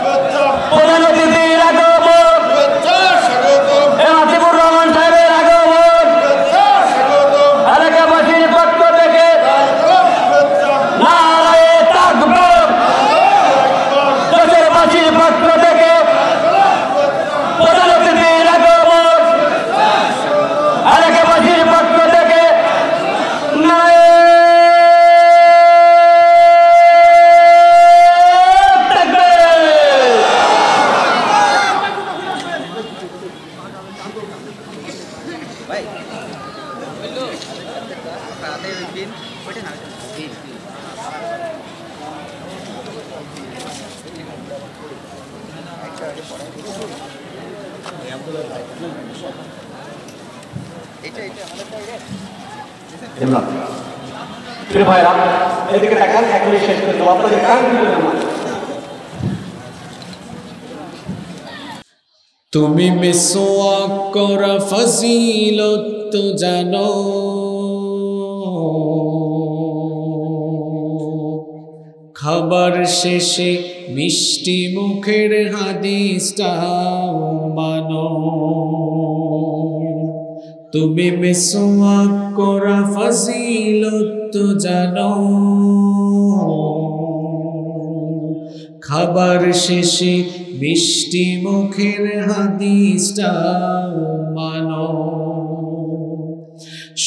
Pour তুমি মিসওয়াক করা ফজিলত তো জানো। খাবার শেষে মিষ্টি মুখের হাদিসটাও মানো। তুমি মিসওয়াক করা ফজিলত তো জানো। খাবার শেষে মিষ্টি মুখের হাদিসটাও মানো।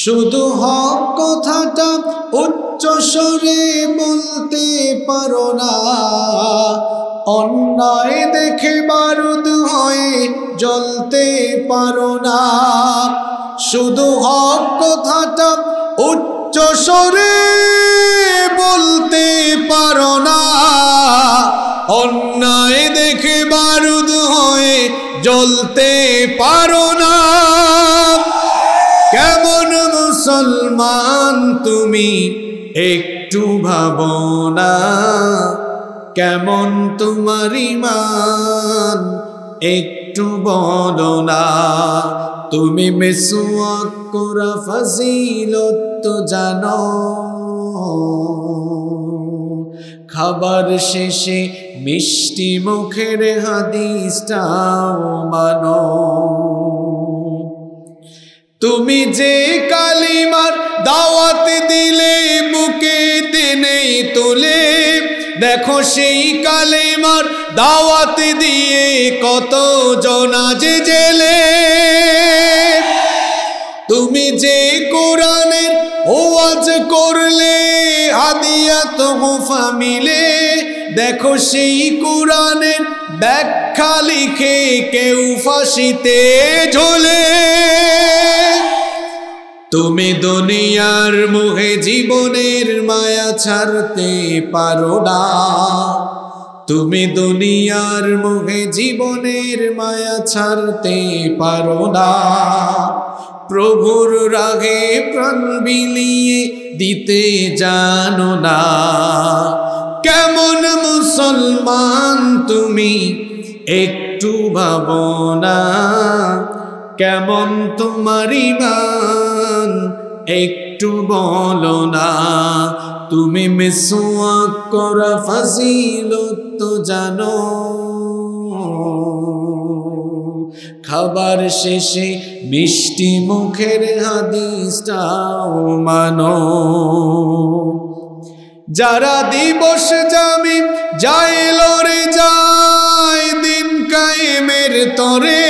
শুধু হক কথাটা উচ্চ স্বরে বলতে পারো না। অন্যায় দেখে বারুদ হয়ে জ্বলতে পারো না। শুধু হক কথাটা উচ্চ স্বরে বলতে পারো না। অন্যায় দেখে বারুদ হয়ে জ্বলতে পারো না। কেমন মুসলমান তুমি একটু ভাবনা কেমন তোমার ইমান একটু বলো না। তুমি মেসুয়াক করা ফজিলত তো জানো। খাবার শেষে মিষ্টি মুখের হাদিসটাও মানো। তুমি যে কালিমার দাওয়াত দিলে, বুকে নেই তুলে, দেখো সেই কালিমার দাওয়াত দিয়ে কত জনাজে জেলে। তুমি যে কোরআনের ওয়াজ করলে হাদিয়া তোহফা মিলে দেখো সেই কোরআনের ব্যাখ্যা লিখে কেউ ফাঁসিতে ঝোলে। তুমি দুনিয়ার মুহে জীবনের মায়া ছাড়তে পারো না। তুমি দুনিয়ার মুহে জীবনের মায়া ছাড়তে পারো না। প্রভুর রাগে প্রাণ বিলিয়ে দিতে জানো না। কেমন মুসলমান তুমি? একটু ভাবনা কেমন তোমার ইমান একটু বলো না। তুমি মেসোয়াক করা ফাজিলত তো জানো। খাবার শেষে মিষ্টি মুখের হাদিসটাও মানো। যারা দিবস জামি যায় লড়ে যায় দিন কায়েমের তরে,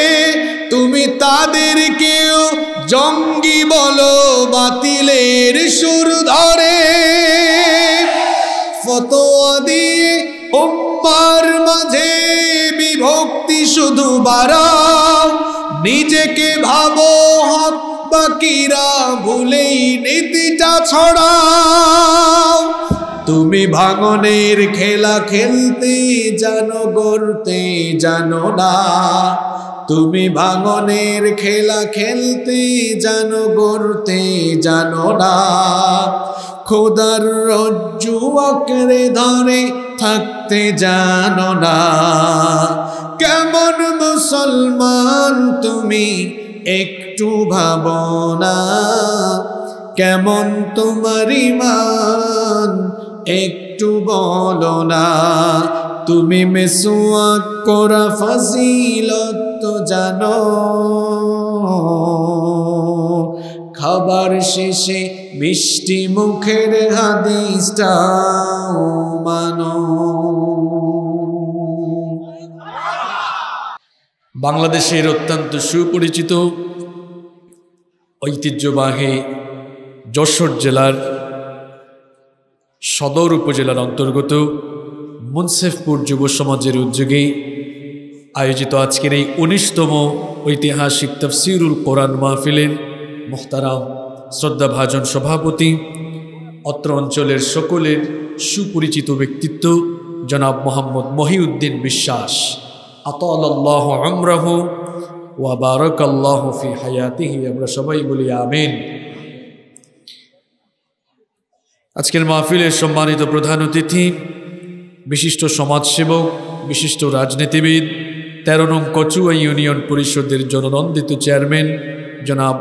তুমি তাদেরকেও জঙ্গি বলো বাতিলের সুর ধরে। ফতোয়া দিয়ে উম্মার মাঝে বিভক্তি শুধু বাড়াও, নিজেকে ভাবো হক বাকিরা ভুলেই নীতিটা ছড়াও। তুমি ভাঙনের খেলা খেলতে জানো, গড়তে জানো না। তুমি ভাঙনের খেলা খেলতে জানো, গড়তে জানো না। খোদার রজ্জু আঁকড়ে ধরে থাকতে জানো না। কেমন মুসলমান তুমি একটু ভাবনা কেমন তোমার ইমান একটু বলো না, তুমি মেসুয়াক করা ফাজিলত তো জানো। খাবার শেষে মিষ্টি মুখের হাদিসটাও মানো। বাংলাদেশের অত্যন্ত সুপরিচিত ঐতিহ্যবাহী যশোর জেলার সদর উপজেলার অন্তর্গত মুন্সেফপুর যুব সমাজের উদ্যোগে আয়োজিত আজকের এই উনিশতম ঐতিহাসিক তফসিরুল কোরআন মাহফিলের মুখতারাম শ্রদ্ধাভাজন সভাপতি, অত্র অঞ্চলের সকলের সুপরিচিত ব্যক্তিত্ব, জনাব মোহাম্মদ মহিউদ্দিন বিশ্বাস। আতাল্লাহ আমরাহ ওয়া বারাকাল্লাহ ফি হায়াতিহি। আমরা সবাই বলি আমিন। আজকের মাহফিলের সম্মানিত প্রধান অতিথি, বিশিষ্ট সমাজসেবক, বিশিষ্ট রাজনীতিবিদ, তেরো নং কচুয়া ইউনিয়ন পরিষদের জননন্দিত চেয়ারম্যান, জনাব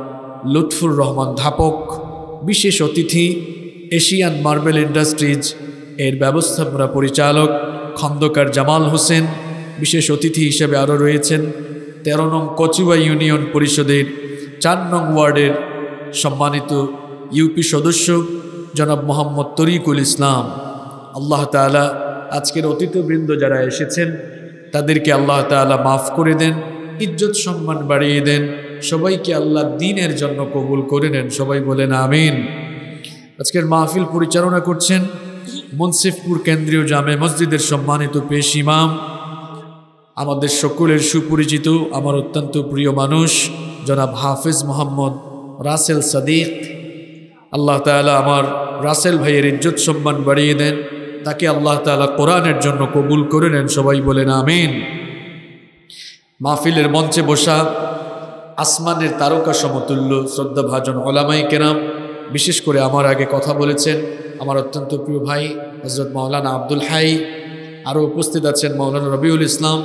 লুৎফুর রহমান ধাপক, বিশেষ অতিথি, এশিয়ান মার্বেল ইন্ডাস্ট্রিজ এর ব্যবস্থাপনা পরিচালক খন্দকার জামাল হোসেন, বিশেষ অতিথি হিসেবে আরও রয়েছেন তেরো নং কচুয়া ইউনিয়ন পরিষদের চার নং ওয়ার্ডের সম্মানিত ইউপি সদস্য জনাব মোহাম্মদ তরিকুল ইসলাম। আল্লাহ তালা আজকের অতিথবৃন্দ যারা এসেছেন, তাদেরকে আল্লাহ তালা মাফ করে দেন, ইজ্জত সম্মান বাড়িয়ে দেন, সবাইকে আল্লাহ দিনের জন্য কবুল করে নেন, সবাই বলেন আমিন। আজকের মাহফিল পরিচালনা করছেন মুন্সিফপুর কেন্দ্রীয় জামে মসজিদের সম্মানিত পেশ ইমাম। আমাদের সকলের সুপরিচিত, আমার অত্যন্ত প্রিয় মানুষ, জনাব হাফিজ মোহাম্মদ রাসেল সাদিক। আল্লাহ তালা আমার রাসেল ভাইয়ের ইজ্জত সম্মান বাড়িয়ে দেন। তাকে আল্লাহ তালা কোরআনের জন্য কবুল করে নেন। সবাই বলেন আমিন। মাহফিলের মঞ্চে বসা আসমানের তারকা সমতুল্য শ্রদ্ধাভাজন ওলামাই কেরাম, বিশেষ করে আমার আগে কথা বলেছেন আমার অত্যন্ত প্রিয় ভাই হজরত মাওলানা আব্দুল হাই আরও উপস্থিত আছেন মাওলানা রবিউল ইসলাম।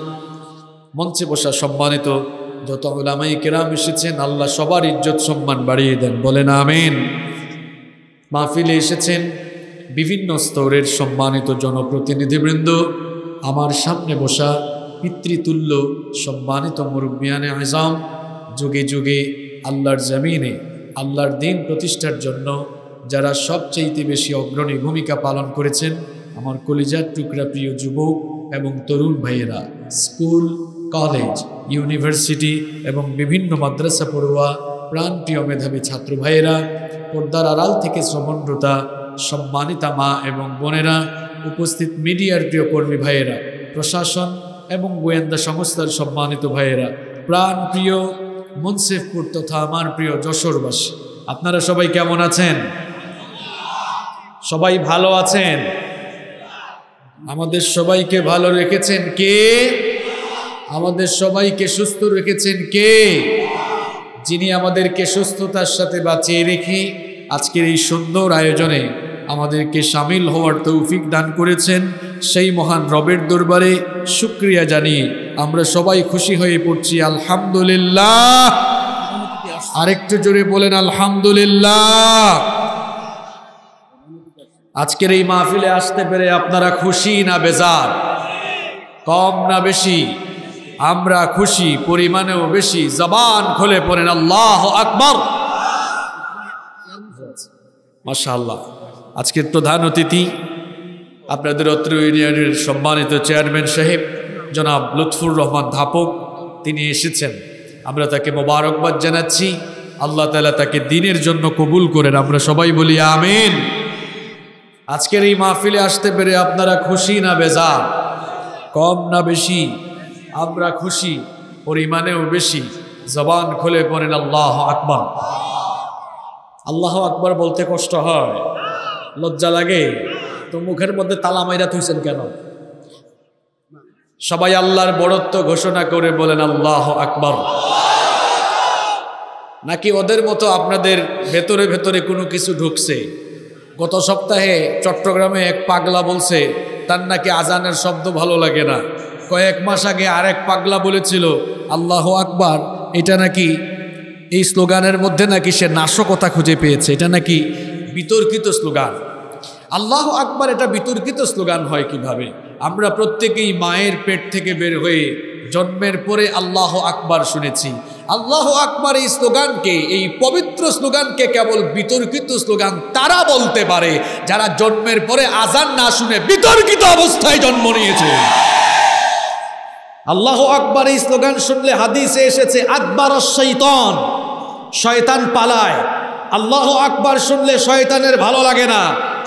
মঞ্চে বসা সম্মানিত যত ওলামাই কেরাম এসেছেন, আল্লাহ সবার ইজ্জত সম্মান বাড়িয়ে দেন। বলেন আমিন। মাহফিলে এসেছেন বিভিন্ন স্তরের সম্মানিত জনপ্রতিনিধিবৃন্দ। আমার সামনে বসা পিতৃতুল্য সম্মানিত মুরব্বিয়ানে আজাম, যুগে যুগে আল্লাহর জমিনে, আল্লাহর দিন প্রতিষ্ঠার জন্য যারা সবচেয়েতে বেশি অগ্রণী ভূমিকা পালন করেছেন, আমার কলিজার টুকরা প্রিয় যুবক এবং তরুণ ভাইয়েরা, স্কুল, কলেজ, ইউনিভার্সিটি এবং বিভিন্ন মাদ্রাসা পড়ুয়া প্রাণপ্রিয় মেধাবী ছাত্র ভাইয়েরা, পর্দার আড়াল থেকে শ্রবণরতা সম্মানিতা মা এবং বোনেরা, উপস্থিত মিডিয়ার প্রিয় কর্মী ভাইয়েরা, প্রশাসন এবং গোয়েন্দা সংস্থার সম্মানিত ভাইয়েরা, প্রাণ প্রিয় মুন্সিফপুর তথা আমার প্রিয় যশোরবাসী, আপনারা সবাই কেমন আছেন? সবাই ভালো আছেন? আমাদের সবাইকে ভালো রেখেছেন কে? আমাদের সবাইকে সুস্থ রেখেছেন কে? যিনি আমাদেরকে সুস্থতার সাথে বাঁচিয়ে রেখে আজকের এই সুন্দর আয়োজনে আমাদেরকে সামিল হওয়ার তৌফিক দান করেছেন, সেই মহান রবের দরবারে শুক্রিয়া জানিয়ে আমরা সবাই খুশি হয়ে পড়ছি, আলহামদুলিল্লাহ। আরেকটু জোরে বলেন, আলহামদুলিল্লাহ। আজকের এই মাহফিলে আসতে পেরে আপনারা খুশি না বেজার? কম না বেশি? আমরা খুশি, পরিমাণেও বেশি, জবান খুলে পড়েন, আল্লাহ আকবর। মাশাআল্লাহ। আজকের প্রধান অতিথি আপনাদের অত্র ইউনিয়নের সম্মানিত চেয়ারম্যান সাহেব, জনাব লুৎফুর রহমান ধাপক, তিনি এসেছেন। আমরা তাকে মোবারকবাদ জানাচ্ছি। আল্লাহ তালা তাকে দিনের জন্য কবুল করেন। আমরা সবাই বলি আমিন। আজকের এই মাহফিলে আসতে পেরে আপনারা খুশি না বেজার? কম না বেশি? আমরা খুশি পরিমাণেও বেশি। জবান খুলে পড়েন, আল্লাহ আকবর। আল্লাহ আকবর বলতে কষ্ট হয়। লজ্জা লাগে। তো মুখের মধ্যে তালা মাইরা থুইছেন কেন? সবাই আল্লাহর বড়ত্ব ঘোষণা করে বলেন, আল্লাহ আকবর। নাকি ওদের মতো আপনাদের ভেতরে ভেতরে কোনো কিছু ঢুকছে? গত সপ্তাহে চট্টগ্রামে এক পাগলা বলছে, তার নাকি আজানের শব্দ ভালো লাগে না। কয়েক মাস আগে আরেক পাগলা বলেছিল, আল্লাহ আকবার। এটা নাকি এই স্লোগানের মধ্যে নাকি সে নাশকতা খুঁজে পেয়েছে, এটা নাকি বিতর্কিত স্লোগান। আল্লাহ আকবার এটা বিতর্কিত স্লোগান হয় কীভাবে? আমরা প্রত্যেকেই মায়ের পেট থেকে বের হয়ে জন্মের পরে আল্লাহ আকবার শুনেছি। আল্লাহ আকবার এই স্লোগানকে, এই পবিত্র স্লোগানকে কেবল বিতর্কিত স্লোগান তারা বলতে পারে, যারা জন্মের পরে আজান না শুনে বিতর্কিত অবস্থায় জন্ম নিয়েছে। আল্লাহ আকবার এই স্লোগান শুনলে হাদিসে এসেছে, আকবর শৈতন শয়তান পালায়। আল্লাহ আকবার শুনলে শয়তানের ভালো লাগে না।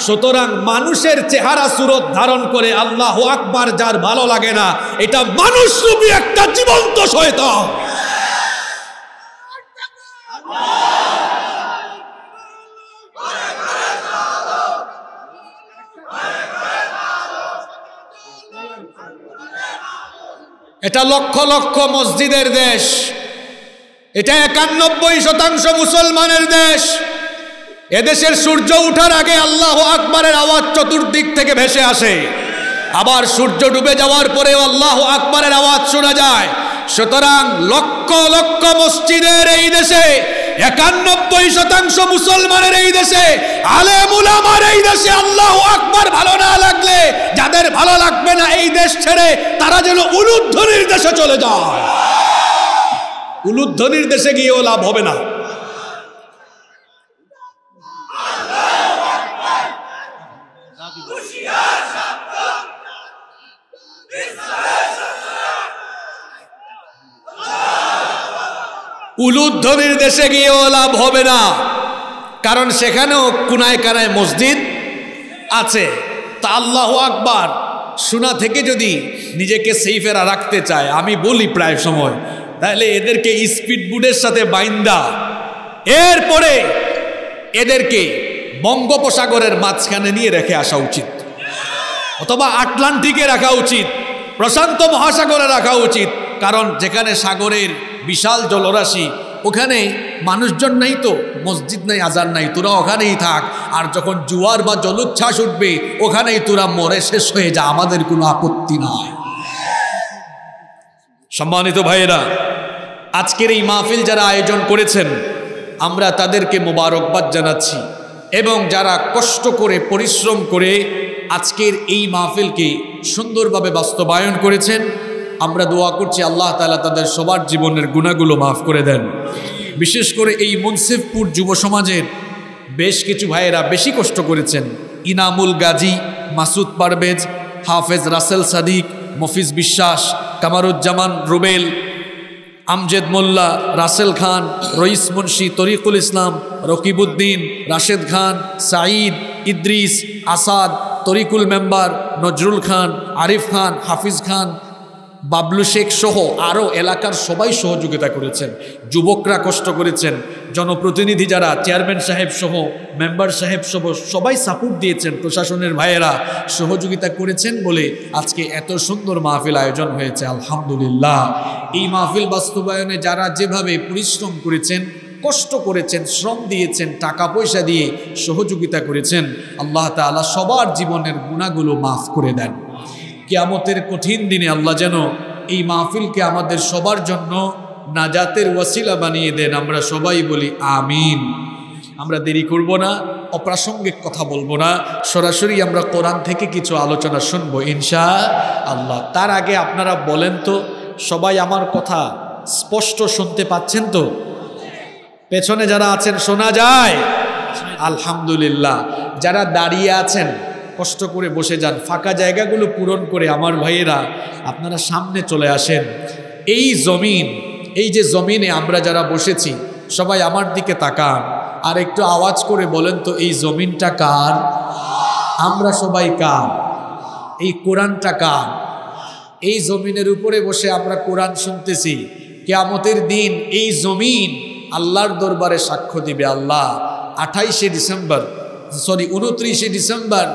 সুতরাং মানুষের চেহারা সুরত ধারণ করে আল্লাহ আকবার যার ভালো লাগে না, এটা মানুষ রূপী একটা জীবন্ত শয়তান। এটা লক্ষ লক্ষ মসজিদের দেশ। এটা একানব্বই শতাংশ মুসলমানের দেশ। এদেশের সূর্য উঠার আগে আল্লাহ আকবরের আওয়াজ চতুর্দিক থেকে ভেসে আসে। আবার সূর্য ডুবে যাওয়ার পরেও আল্লাহ আকবরের আওয়াজ শোনা যায়। সুতরাং লক্ষ লক্ষ মসজিদের এই দেশে একানব্বই শতাংশ মুসলমানের এই দেশে আলেমুলামার এই দেশে আল্লাহ আকবার ভালো না লাগলে, যাদের ভালো লাগবে না এই দেশ ছেড়ে, তারা যেন উলুধ্বনির দেশে চলে যায়। উলুধ্বনির দেশে গিয়েও লাভ হবে না। উলুধ্বনির দেশে গিয়েও লাভ হবে না। কারণ সেখানেও কুনায় কানায় মসজিদ আছে। তা আল্লাহ আকবার। শোনা থেকে যদি নিজেকে সেইফেরা রাখতে চায়, আমি বলি প্রায় সময়, তাহলে এদেরকে স্পিড বুডের সাথে বাইন্দা। এরপরে এদেরকে বঙ্গোপসাগরের মাঝখানে নিয়ে রেখে আসা উচিত। অথবা আটলান্টিকে রাখা উচিত, প্রশান্ত মহাসাগরে রাখা উচিত। কারণ যেখানে সাগরের বিশাল জলরাশি। ওখানে মানুষজন নাই তো, মসজিদ নাই, আজান নাই, তোরা ওখানেই থাক। আর যখন জুয়ার বা জলোচ্ছ্বাস উঠবে, ওখানেই তোরা মরে শেষ হয়ে যা, আমাদের কোনো আপত্তি নয় সম্মানিত ভাইয়েরা, আজকের এই মাহফিল যারা আয়োজন করেছেন, আমরা তাদেরকে মোবারকবাদ জানাচ্ছি। এবং যারা কষ্ট করে, পরিশ্রম করে আজকের এই মাহফিলকে সুন্দরভাবে বাস্তবায়ন করেছেন আমরা দোয়া করছি, আল্লাহ তালা তাদের সবার জীবনের গুণাগুলো মাফ করে দেন। বিশেষ করে এই মুন্সিফপুর যুব সমাজের বেশ কিছু ভাইয়েরা বেশি কষ্ট করেছেন। ইনামুল গাজী, মাসুদ পারভেজ, হাফেজ রাসেল সাদিক, মফিজ বিশ্বাস, কামারুজ্জামান রুবেল, আমজেদ মোল্লা, রাসেল খান, রইস মুন্সি, তরিকুল ইসলাম, রকিবউদ্দিন, রাশেদ খান, সাঈদ, ইদ্রিস, আসাদ, তরিকুল মেম্বার, নজরুল খান, আরিফ খান, হাফিজ খান বাবলু শেখ সহ আরও এলাকার সবাই সহযোগিতা করেছেন। যুবকরা কষ্ট করেছেন। জনপ্রতিনিধি যারা, চেয়ারম্যান সাহেব সহ, মেম্বার সাহেব সহ, সবাই সাপোর্ট দিয়েছেন প্রশাসনের ভাইয়েরা। সহযোগিতা করেছেন বলে আজকে এত সুন্দর মাহফিল আয়োজন হয়েছে, আলহামদুলিল্লাহ। এই মাহফিল বাস্তবায়নে যারা যেভাবে পরিশ্রম করেছেন, কষ্ট করেছেন, শ্রম দিয়েছেন, টাকা পয়সা দিয়ে সহযোগিতা করেছেন, আল্লাহ তালা সবার জীবনের গুণাগুলো মাফ করে দেন। কিয়ামতের কঠিন দিনে আল্লাহ যেন এই মাহফিলকে আমাদের সবার জন্য নাজাতের ওয়াসিলা বানিয়ে দেন, আমরা সবাই বলি আমিন। আমরা দেরি করব না, অপ্রাসঙ্গিক কথা বলব না, সরাসরি আমরা কোরআন থেকে কিছু আলোচনা শুনব ইনশা আল্লাহ তার আগে আপনারা বলেন তো, সবাই আমার কথা স্পষ্ট শুনতে পাচ্ছেন তো? পেছনে যারা আছেন, শোনা যায়? আলহামদুলিল্লাহ। যারা দাঁড়িয়ে আছেন কষ্ট করে বসে যান। ফাঁকা জায়গাগুলো পূরণ করে আমার ভাইয়েরা, আপনারা সামনে চলে আসেন। এই জমিন, এই যে জমিনে আমরা যারা বসেছি, সবাই আমার দিকে তাকান। আর একটু আওয়াজ করে বলেন তো, এই জমিনটা কার? আমরা সবাই কার? এই কোরআনটা কার? এই জমিনের উপরে বসে আমরা কোরআন শুনতেছি। কেয়ামতের দিন এই জমিন আল্লাহর দরবারে সাক্ষ্য দিবে আল্লাহ। আঠাইশে ডিসেম্বর, সরি উনত্রিশে ডিসেম্বর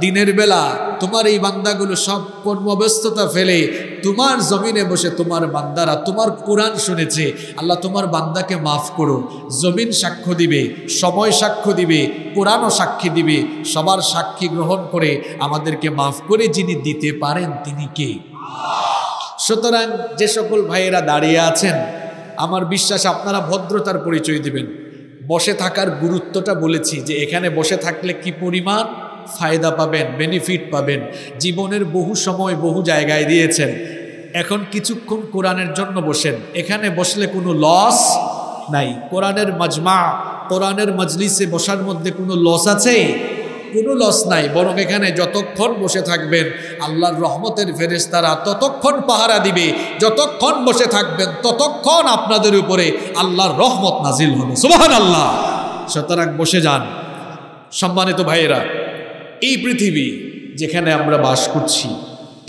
দিনের বেলা তোমার এই বান্দাগুলো সব কর্মব্যস্ততা ফেলে তোমার জমিনে বসে তোমার বান্দারা তোমার কোরআন শুনেছে। আল্লাহ তোমার বান্দাকে মাফ করো জমিন সাক্ষ্য দিবে, সময় সাক্ষ্য দিবে, কোরআনও সাক্ষী দিবে। সবার সাক্ষী গ্রহণ করে আমাদেরকে মাফ করে যিনি দিতে পারেন তিনি কে? সুতরাং যে সকল ভাইয়েরা দাঁড়িয়ে আছেন, আমার বিশ্বাস আপনারা ভদ্রতার পরিচয় দিবেন। বসে থাকার গুরুত্বটা বলেছি যে এখানে বসে থাকলে কি পরিমাণ? ফায়দা পাবেন বেনিফিট পাবেন। জীবনের বহু সময় বহু জায়গায় দিয়েছেন। এখন কিছুক্ষণ কোরআনের জন্য বসেন। এখানে বসলে কোনো লস নাই। কোরআনের মাজমা, কোরআনের মজলিসে বসার মধ্যে কোনো লস আছে? কোনো লস নাই। বরং এখানে যতক্ষণ বসে থাকবেন, আল্লাহর রহমতের ফেরেস্তারা ততক্ষণ পাহারা দিবে। যতক্ষণ বসে থাকবেন, ততক্ষণ আপনাদের উপরে আল্লাহর রহমত নাজিল হবে। সুবাহান আল্লাহ সুতরাং বসে যান। সম্মানিত ভাইয়েরা এই পৃথিবী যেখানে আমরা বাস করছি,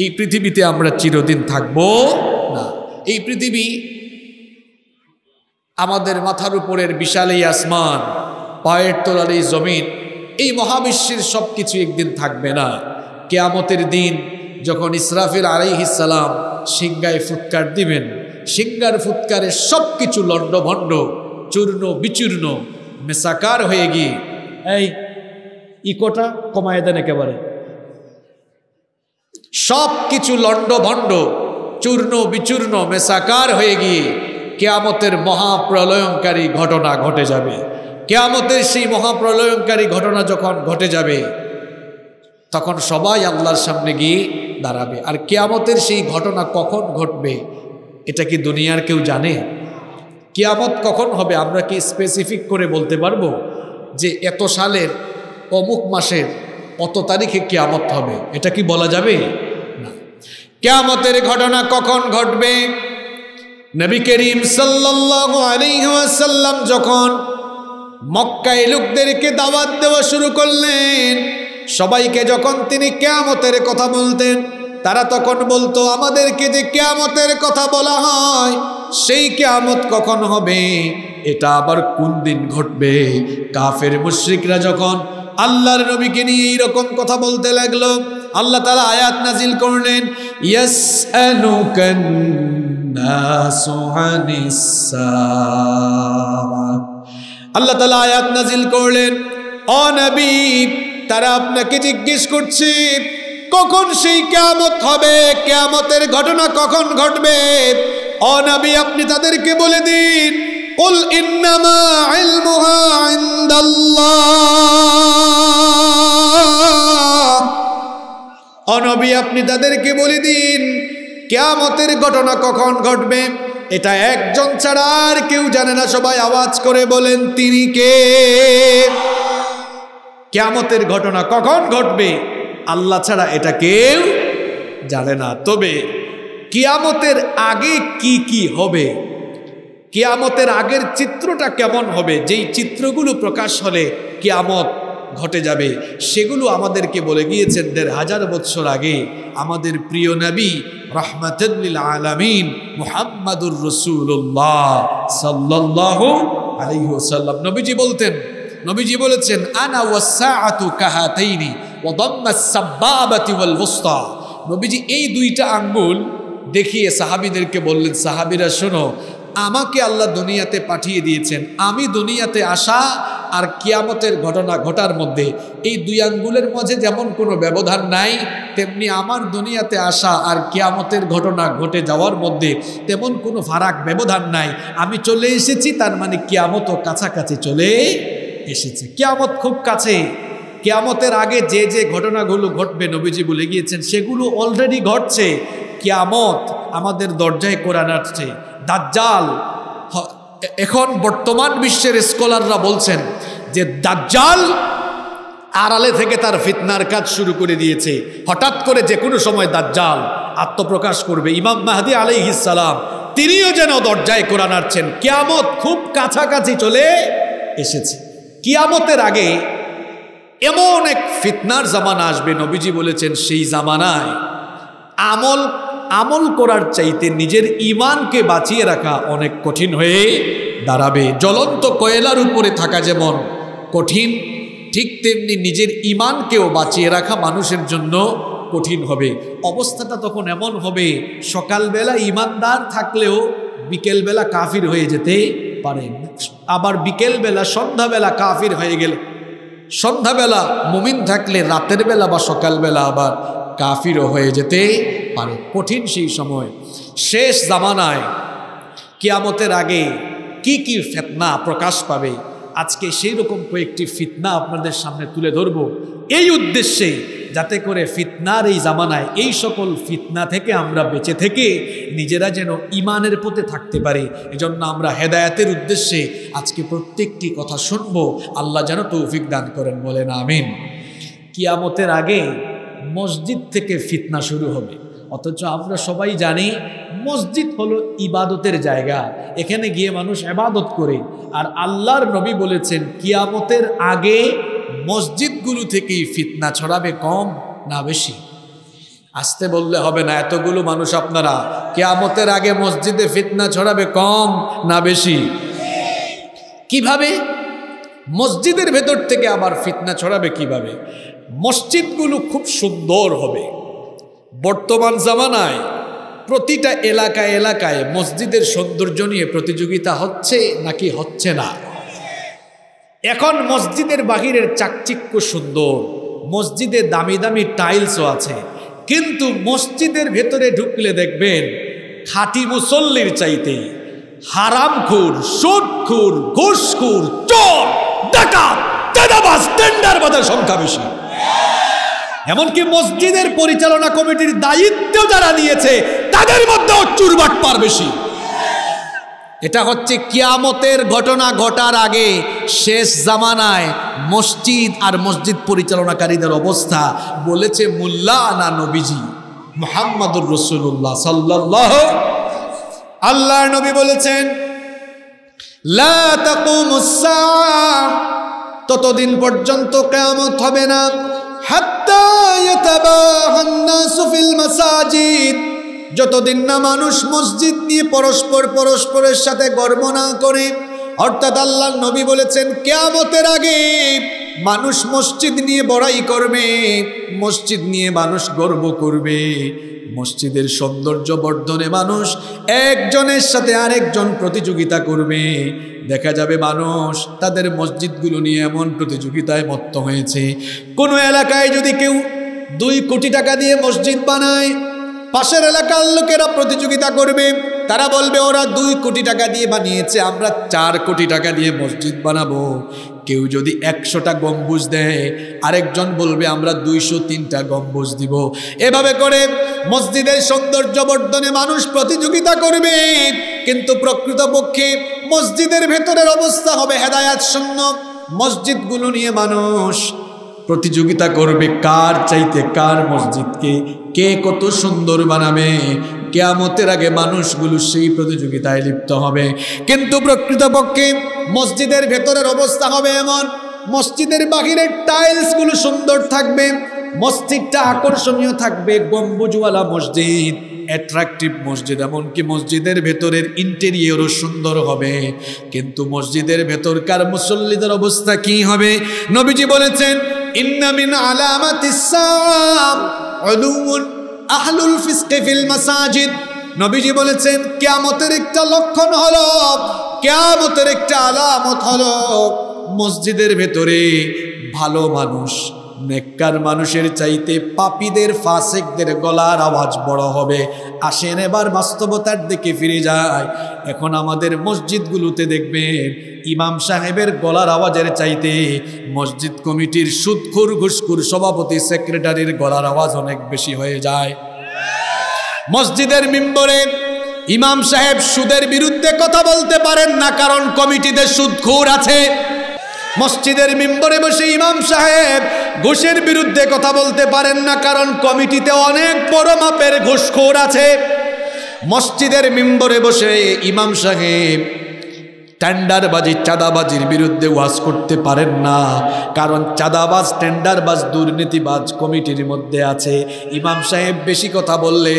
এই পৃথিবীতে আমরা চিরদিন থাকব না। এই পৃথিবী আমাদের মাথার উপরের বিশাল এই আসমান, পায়ের তোলার এই জমিন, এই মহাবিশ্বের সব কিছু একদিন থাকবে না। কেয়ামতের দিন যখন ইসরাফিল আলাইহিসালাম সিঙ্গায় ফুৎকার দিবেন সিংগার ফুৎকারে সব কিছু লণ্ডভণ্ড, চূর্ণ বিচূর্ণ, মেসাকার হয়ে গিয়ে, এই ইকোটা কমায় দেন একেবারে। সব কিছু লণ্ডভণ্ড, চূর্ণ বিচূর্ণ, মেসাকার হয়ে গিয়ে কেয়ামতের মহাপ্রলয়ঙ্কারী ঘটনা ঘটে যাবে। কেয়ামতের সেই মহাপ্রলয়ঙ্কারী ঘটনা যখন ঘটে যাবে, তখন সবাই আল্লাহর সামনে গিয়ে দাঁড়াবে। আর কেয়ামতের সেই ঘটনা কখন ঘটবে, এটা কি দুনিয়ার কেউ জানে? কেয়ামত কখন হবে, আমরা কি স্পেসিফিক করে বলতে পারব? যে এত সালের অমুক মাসের অত তারিখে কেয়ামত হবে? এটা কি বলা যাবে? না। কেয়ামতের ঘটনা কখন ঘটবে? নবী করিম আলাইহি ওয়াসাল্লাম যখন মক্কায় লোকদেরকে দাওয়াত দেওয়া শুরু করলেন, সবাইকে যখন তিনি কেয়ামতের কথা বলতেন, তারা তখন বলতো, আমাদেরকে যে কেয়ামতের কথা বলা হয়, সেই কেয়ামত কখন হবে? এটা আবার কোন দিন ঘটবে? কাফের মুশ্রিকরা যখন আল্লাহর নবীকে নিয়ে এইরকম কথা বলতে লাগল। আল্লাহ তালা আয়াত নাজিল করলেন আল্লাহ তালা আয়াত নাজিল করলেন অনবী তারা আপনাকে জিজ্ঞেস করছে, কখন সেই কেয়ামত হবে? কেয়ামতের ঘটনা কখন ঘটবে? অনবী আপনি তাদেরকে বলে দিন। قل إنما علمها عند الله অনবী আপনি তাদেরকে বলে দিন কেয়ামতের ঘটনা কখন ঘটবে এটা একজন ছাড়া আর কেউ জানে না সবাই আওয়াজ করে বলেন তিনি কে কেয়ামতের ঘটনা কখন ঘটবে আল্লাহ ছাড়া এটা কেউ জানে না তবে কিয়ামতের আগে কি কি হবে কিয়ামতের আগের চিত্রটা কেমন হবে? যেই চিত্রগুলো প্রকাশ হলে কিয়ামত ঘটে যাবে। সেগুলো আমাদেরকে বলে গিয়েছেন দেড় হাজার বৎসর আগে আমাদের প্রিয় নবী রহমতুল্লিল আলমিন মুহাম্মাদুর রসুল্লাহ সাল্লাহ আলহিহসাল্লাম নবীজি বলতেন, নবীজি বলেছেন, আনা ওয়াসাআতু কাহাতাইনি ওয়া দাম্মাস সাব্বাবাতি ওয়াল ওয়ুসতা। নবীজি এই দুইটা আঙ্গুল দেখিয়ে সাহাবীদেরকে বললেন, সাহাবীরা শোনো আমাকে আল্লাহ দুনিয়াতে পাঠিয়ে দিয়েছেন। আমি দুনিয়াতে আসা আর কিয়ামতের ঘটনা ঘটার মধ্যে এই দুই আঙ্গুলের মাঝে যেমন কোনো ব্যবধান নাই, তেমনি আমার দুনিয়াতে আসা আর কিয়ামতের ঘটনা ঘটে যাওয়ার মধ্যে তেমন কোনো ফারাক ব্যবধান নাই। আমি চলে এসেছি, তার মানে কিয়ামতও কাছাকাছি চলে এসেছে। কিয়ামত খুব কাছে। কিয়ামতের আগে যে যে ঘটনাগুলো ঘটবে, নবীজি বলে গিয়েছেন, সেগুলো অলরেডি ঘটছে। কিয়ামত আমাদের দরজায় কোরআন আসছে। দাজ্জাল এখন বর্তমান বিশ্বের স্কলাররা বলছেন যে দাজ্জাল আড়ালে থেকে তার ফিতনার কাজ শুরু করে দিয়েছে। হঠাৎ করে যে কোনো সময় দাজ্জাল আত্মপ্রকাশ করবে। ইমাম মাহাদি আলাইহিসালাম তিনিও যেন দরজায় কোরআন আসছেন কিয়ামত খুব কাছাকাছি চলে এসেছে। কিয়ামতের আগে এমন এক ফিতনার জামানা আসবে। নবীজি বলেছেন, সেই জামানায় আমল আমল করার চাইতে নিজের ইমানকে বাঁচিয়ে রাখা অনেক কঠিন হয়ে দাঁড়াবে। জ্বলন্ত কয়লার উপরে থাকা যেমন কঠিন, ঠিক তেমনি নিজের ইমানকেও বাঁচিয়ে রাখা মানুষের জন্য কঠিন হবে। অবস্থাটা তখন এমন হবে, সকালবেলা ইমানদার থাকলেও বিকেলবেলা কাফির হয়ে যেতে পারে। আবার বিকেলবেলা সন্ধ্যাবেলা কাফির হয়ে গেলে, সন্ধ্যাবেলা মুমিন থাকলে রাতের বেলা বা সকালবেলা আবার কাফিরও হয়ে যেতে পারে। কঠিন সেই সময়। শেষ জামানায় কিয়ামতের আগে কি কি ফেতনা প্রকাশ পাবে? আজকে সেই রকম কয়েকটি ফিতনা আপনাদের সামনে তুলে ধরব। এই উদ্দেশ্যে যাতে করে ফিতনার এই জামানায় এই সকল ফিতনা থেকে আমরা বেঁচে থেকে নিজেরা যেন ইমানের পথে থাকতে পারি। এজন্য আমরা হেদায়াতের উদ্দেশ্যে আজকে প্রত্যেকটি কথা শুনব। আল্লাহ যেন তৌফিক দান করেন, বলেন আমিন। কিয়ামতের আগে মসজিদ থেকে ফিতনা শুরু হবে। অথচ আমরা সবাই জানি, মসজিদ হলো ইবাদতের জায়গা। এখানে গিয়ে মানুষ এবাদত করে। আর আল্লাহর নবী বলেছেন, কিয়ামতের আগে মসজিদগুলো থেকেই ফিতনা ছড়াবে কম না বেশি। আসতে বললে হবে না, এতগুলো মানুষ আপনারা, কেয়ামতের আগে মসজিদে ফিতনা ছড়াবে কম না বেশি? কীভাবে? মসজিদের ভেতর থেকে আবার ফিতনা ছড়াবে কীভাবে? মসজিদগুলো খুব সুন্দর হবে। বর্তমান জামানায় প্রতিটা এলাকায় এলাকায় মসজিদের সৌন্দর্য নিয়ে প্রতিযোগিতা হচ্ছে নাকি হচ্ছে না? এখন মসজিদের বাহিরের চাকচিক্য সুন্দর, মসজিদে দামি দামি টাইলসও আছে। কিন্তু মসজিদের ভেতরে ঢুকলে দেখবেন খাঁটি মুসল্লির চাইতে হারামখুর, সুদখুর, ঘুষখুর, চোর, ডাকাত তেদাবাজ টেন্ডারবাজের সংখ্যা বেশি। এমনকি মসজিদের পরিচালনা কমিটির দায়িত্ব যারা নিয়েছে, তাদের মধ্যেও চুরবাট পার বেশি। এটা হচ্ছে কিয়ামতের ঘটনা ঘটার আগে শেষ জামানায় মসজিদ আর মসজিদ পরিচালনাকারীদের অবস্থা বলেছে মুল্লা না নবীজি মোহাম্মদুর রসুল্লাহ সাল্লাহ আল্লাহর নবী বলেছেন ততদিন পর্যন্ত কেয়ামত হবে না। যতদিন না মানুষ মসজিদ নিয়ে পরস্পর পরস্পরের সাথে গর্ব না করে, অর্থাৎ আল্লাহ নবী বলেছেন, কেয়ামতের আগে মানুষ মসজিদ নিয়ে বড়াই করবে, মসজিদ নিয়ে মানুষ গর্ব করবে। মসজিদের সৌন্দর্য বর্ধনে মানুষ একজনের সাথে আরেকজন প্রতিযোগিতা করবে। দেখা যাবে মানুষ তাদের মসজিদগুলো নিয়ে এমন প্রতিযোগিতায় মত্ত হয়েছে। কোনো এলাকায় যদি কেউ দুই কোটি টাকা দিয়ে মসজিদ বানায়, পাশের এলাকার লোকেরা প্রতিযোগিতা করবে। তারা বলবে, ওরা দুই কোটি টাকা দিয়ে বানিয়েছে, আমরা চার কোটি টাকা দিয়ে মসজিদ বানাবো। কেউ যদি একশোটা গম্বুজ দেয়, আরেকজন বলবে, আমরা দুইশো তিনটা গম্বুজ দিব। এভাবে করে মসজিদের সৌন্দর্য বর্ধনে মানুষ প্রতিযোগিতা করবে। কিন্তু প্রকৃতপক্ষে মসজিদের ভেতরের অবস্থা হবে হেদায়াত শূন্য মসজিদগুলো নিয়ে মানুষ প্রতিযোগিতা করবে, কার চাইতে কার মসজিদকে কে কত সুন্দর বানাবে কেয়ামতের আগে মানুষগুলো সেই প্রতিযোগিতায় লিপ্ত হবে। কিন্তু প্রকৃতপক্ষে মসজিদের ভেতরের অবস্থা হবে এমন। মসজিদের বাহিরের টাইলসগুলো সুন্দর থাকবে, মসজিদটা আকর্ষণীয় থাকবে, গম্বুজওয়ালা মসজিদ অ্যাট্রাকটিভ মসজিদ, এমনকি মসজিদের ভেতরের ইন্টেরিয়রও সুন্দর হবে। কিন্তু মসজিদের ভেতরকার মুসল্লিদের অবস্থা কি হবে? নবীজি বলেছেন ইন্নামিন উলুউন আহলুল ফিসকে ফিল মাসাজিদ। নবীজি বলেছেন, কেয়ামতের একটা লক্ষণ হল, কেয়ামতের একটা আলামত হল, মসজিদের ভেতরে ভালো মানুষ নেককার মানুষের চাইতে পাপীদের ফাসেকদের গলার আওয়াজ বড় হবে। আসেন এবার বাস্তবতার দিকে ফিরে যায় এখন আমাদের মসজিদগুলোতে দেখবেন, ইমাম সাহেবের গলার আওয়াজের চাইতে মসজিদ কমিটির সুদখুর ঘুসখুর সভাপতি সেক্রেটারির গলার আওয়াজ অনেক বেশি হয়ে যায়। মসজিদের মিম্বরে ইমাম সাহেব সুদের বিরুদ্ধে কথা বলতে পারেন না, কারণ কমিটিতে সুদখোর আছে। মসজিদের মেম্বরে বসে ইমাম সাহেব ঘুষের বিরুদ্ধে কথা বলতে পারেন না, কারণ কমিটিতে অনেক বড় মাপের ঘুষখোর আছে। মসজিদের মেম্বরে বসে ইমাম সাহেব টেন্ডারবাজি, চাঁদাবাজির বিরুদ্ধে ওয়াজ করতে পারেন না, কারণ চাঁদাবাজ, টেন্ডারবাজ দুর্নীতিবাজ কমিটির মধ্যে আছে। ইমাম সাহেব বেশি কথা বললে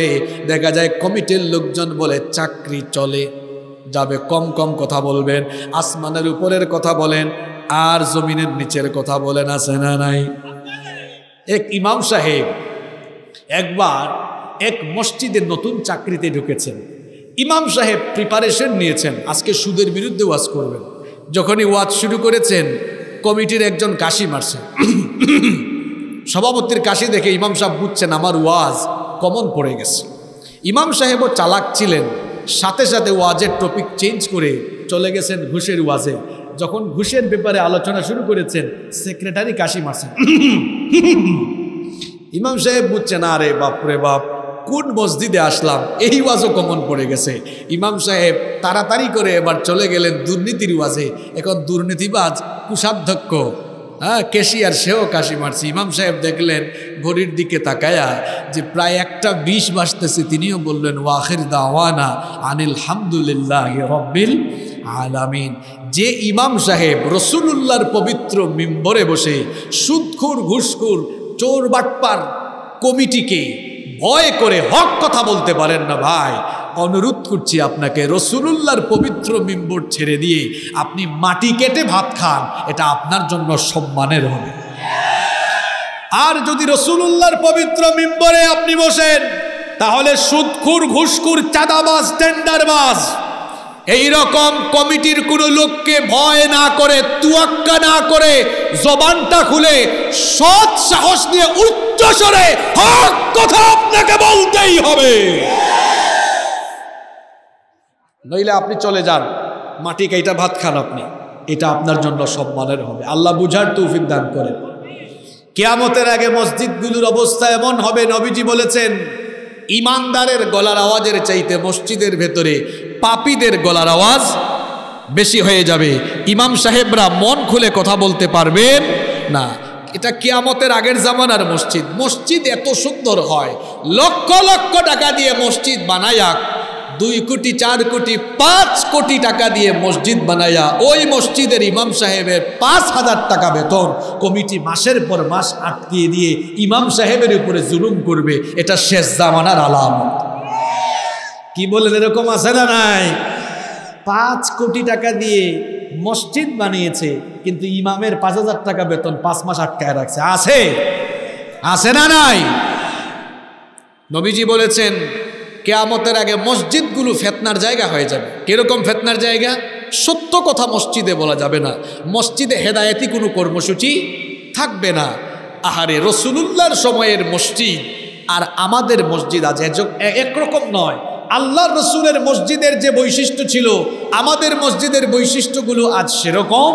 দেখা যায় কমিটির লোকজন বলে, চাকরি চলে যাবে, কম কম কথা বলবেন, আসমানের উপরের কথা বলেন। আর জমিনের নিচের কথা বলেন আছে না নাই। এক ইমাম সাহেব একবার এক মসজিদে নতুন চাকরিতে ঢুকেছেন। ইমাম সাহেব প্রিপারেশন নিয়েছেন, আজকে সুদের বিরুদ্ধে ওয়াজ করবেন। যখনই ওয়াজ শুরু করেছেন, কমিটির একজন কাশি মারছে। সভাপতির কাশি দেখে ইমাম সাহেব বুঝছেন আমার ওয়াজ কমন পড়ে গেছে। ইমাম সাহেবও চালাক ছিলেন, সাথে সাথে ওয়াজের টপিক চেঞ্জ করে চলে গেছেন ঘুষের ওয়াজে। যখন ঘুষের ব্যাপারে আলোচনা শুরু করেছেন, সেক্রেটারি কাশি মারছেন। ইমাম সাহেব বুঝছে না রে বাপরে বাপ, কোন মসজিদে আসলাম? এই ওয়াজও কমন পড়ে গেছে। ইমাম সাহেব তাড়াতাড়ি করে এবার চলে গেলেন দুর্নীতির ওয়াজে। এখন দুর্নীতিবাজ কুষাধ্যক্ষ হ্যাঁ কেশিয়ার সেও কাশি মারছে। ইমাম সাহেব দেখলেন, ঘড়ির দিকে তাকায়া যে প্রায় একটা বিষ বাসতেছে তিনিও বললেন ওয়াখির দাওয়ানা আনিল হামদুলিল্লাহ রব্বিল আলামিন। যে ইমাম সাহেব রসুলুল্লাহর পবিত্র মিম্বরে বসে সুদখুর, ঘুষখুর চোর বাটপার কমিটিকে ভয় করে হক কথা বলতে পারেন না ভাই। অনুরোধ করছি আপনাকে, রসুলুল্লাহর পবিত্র মিম্বর ছেড়ে দিয়ে আপনি মাটি কেটে ভাত খান, এটা আপনার জন্য সম্মানের হবে। আর যদি রসুলুল্লাহর পবিত্র মিম্বরে আপনি বসেন, তাহলে সুদখুর, ঘুষখুর, চাঁদাবাজ, টেন্ডারবাজ এই রকম কমিটির কোনো লোককে ভয় না করে, তুয়াক্কা না করে জবানটা খুলে সৎ সাহস নিয়ে উচ্চ স্বরে হক কথা আপনাকে বলতেই হবে। নইলে আপনি চলে যান। মাটি কাইটা ভাত খান আপনি। এটা আপনার জন্য সম্মানের হবে। আল্লাহ বুঝার তৌফিক দান করেন। কেয়ামতের আগে মসজিদগুলোর অবস্থা এমন হবে, নবীজি বলেছেন ইমানদারের গলার আওয়াজের চাইতে মসজিদের ভেতরে পাপিদের গলার আওয়াজ বেশি হয়ে যাবে। ইমাম সাহেবরা মন খুলে কথা বলতে পারবেন না। এটা কিয়ামতের আগের জামানার মসজিদ। মসজিদ এত সুন্দর হয়। লক্ষ লক্ষ টাকা দিয়ে মসজিদ বানায়াক দুই কোটি, চার কোটি, পাঁচ কোটি টাকা দিয়ে মসজিদ বানাইয়া ওই মসজিদের ইমাম সাহেবের পাঁচ হাজার টাকা বেতন কমিটি মাসের পর মাস আটকিয়ে দিয়ে ইমাম সাহেবের উপরে জুলুম করবে, এটা শেষ জামানার আলাম কি বলেন, এরকম আছে না নাই? পাঁচ কোটি টাকা দিয়ে মসজিদ বানিয়েছে, কিন্তু ইমামের পাঁচ হাজার টাকা বেতন পাঁচ মাস আটকায় রাখছে। আছে? আছে না নাই? নবীজি বলেছেন কেয়ামতের আগে মসজিদগুলো ফেতনার জায়গা হয়ে যাবে। কীরকম ফেতনার জায়গা? সত্য কথা মসজিদে বলা যাবে না। মসজিদে হেদায়েতি কোনো কর্মসূচি থাকবে না। আহারে রসুলুল্লাহর সময়ের মসজিদ আর আমাদের মসজিদ আজ একরকম নয়। আল্লাহ রসুলের মসজিদের যে বৈশিষ্ট্য ছিল, আমাদের মসজিদের বৈশিষ্ট্যগুলো আজ সেরকম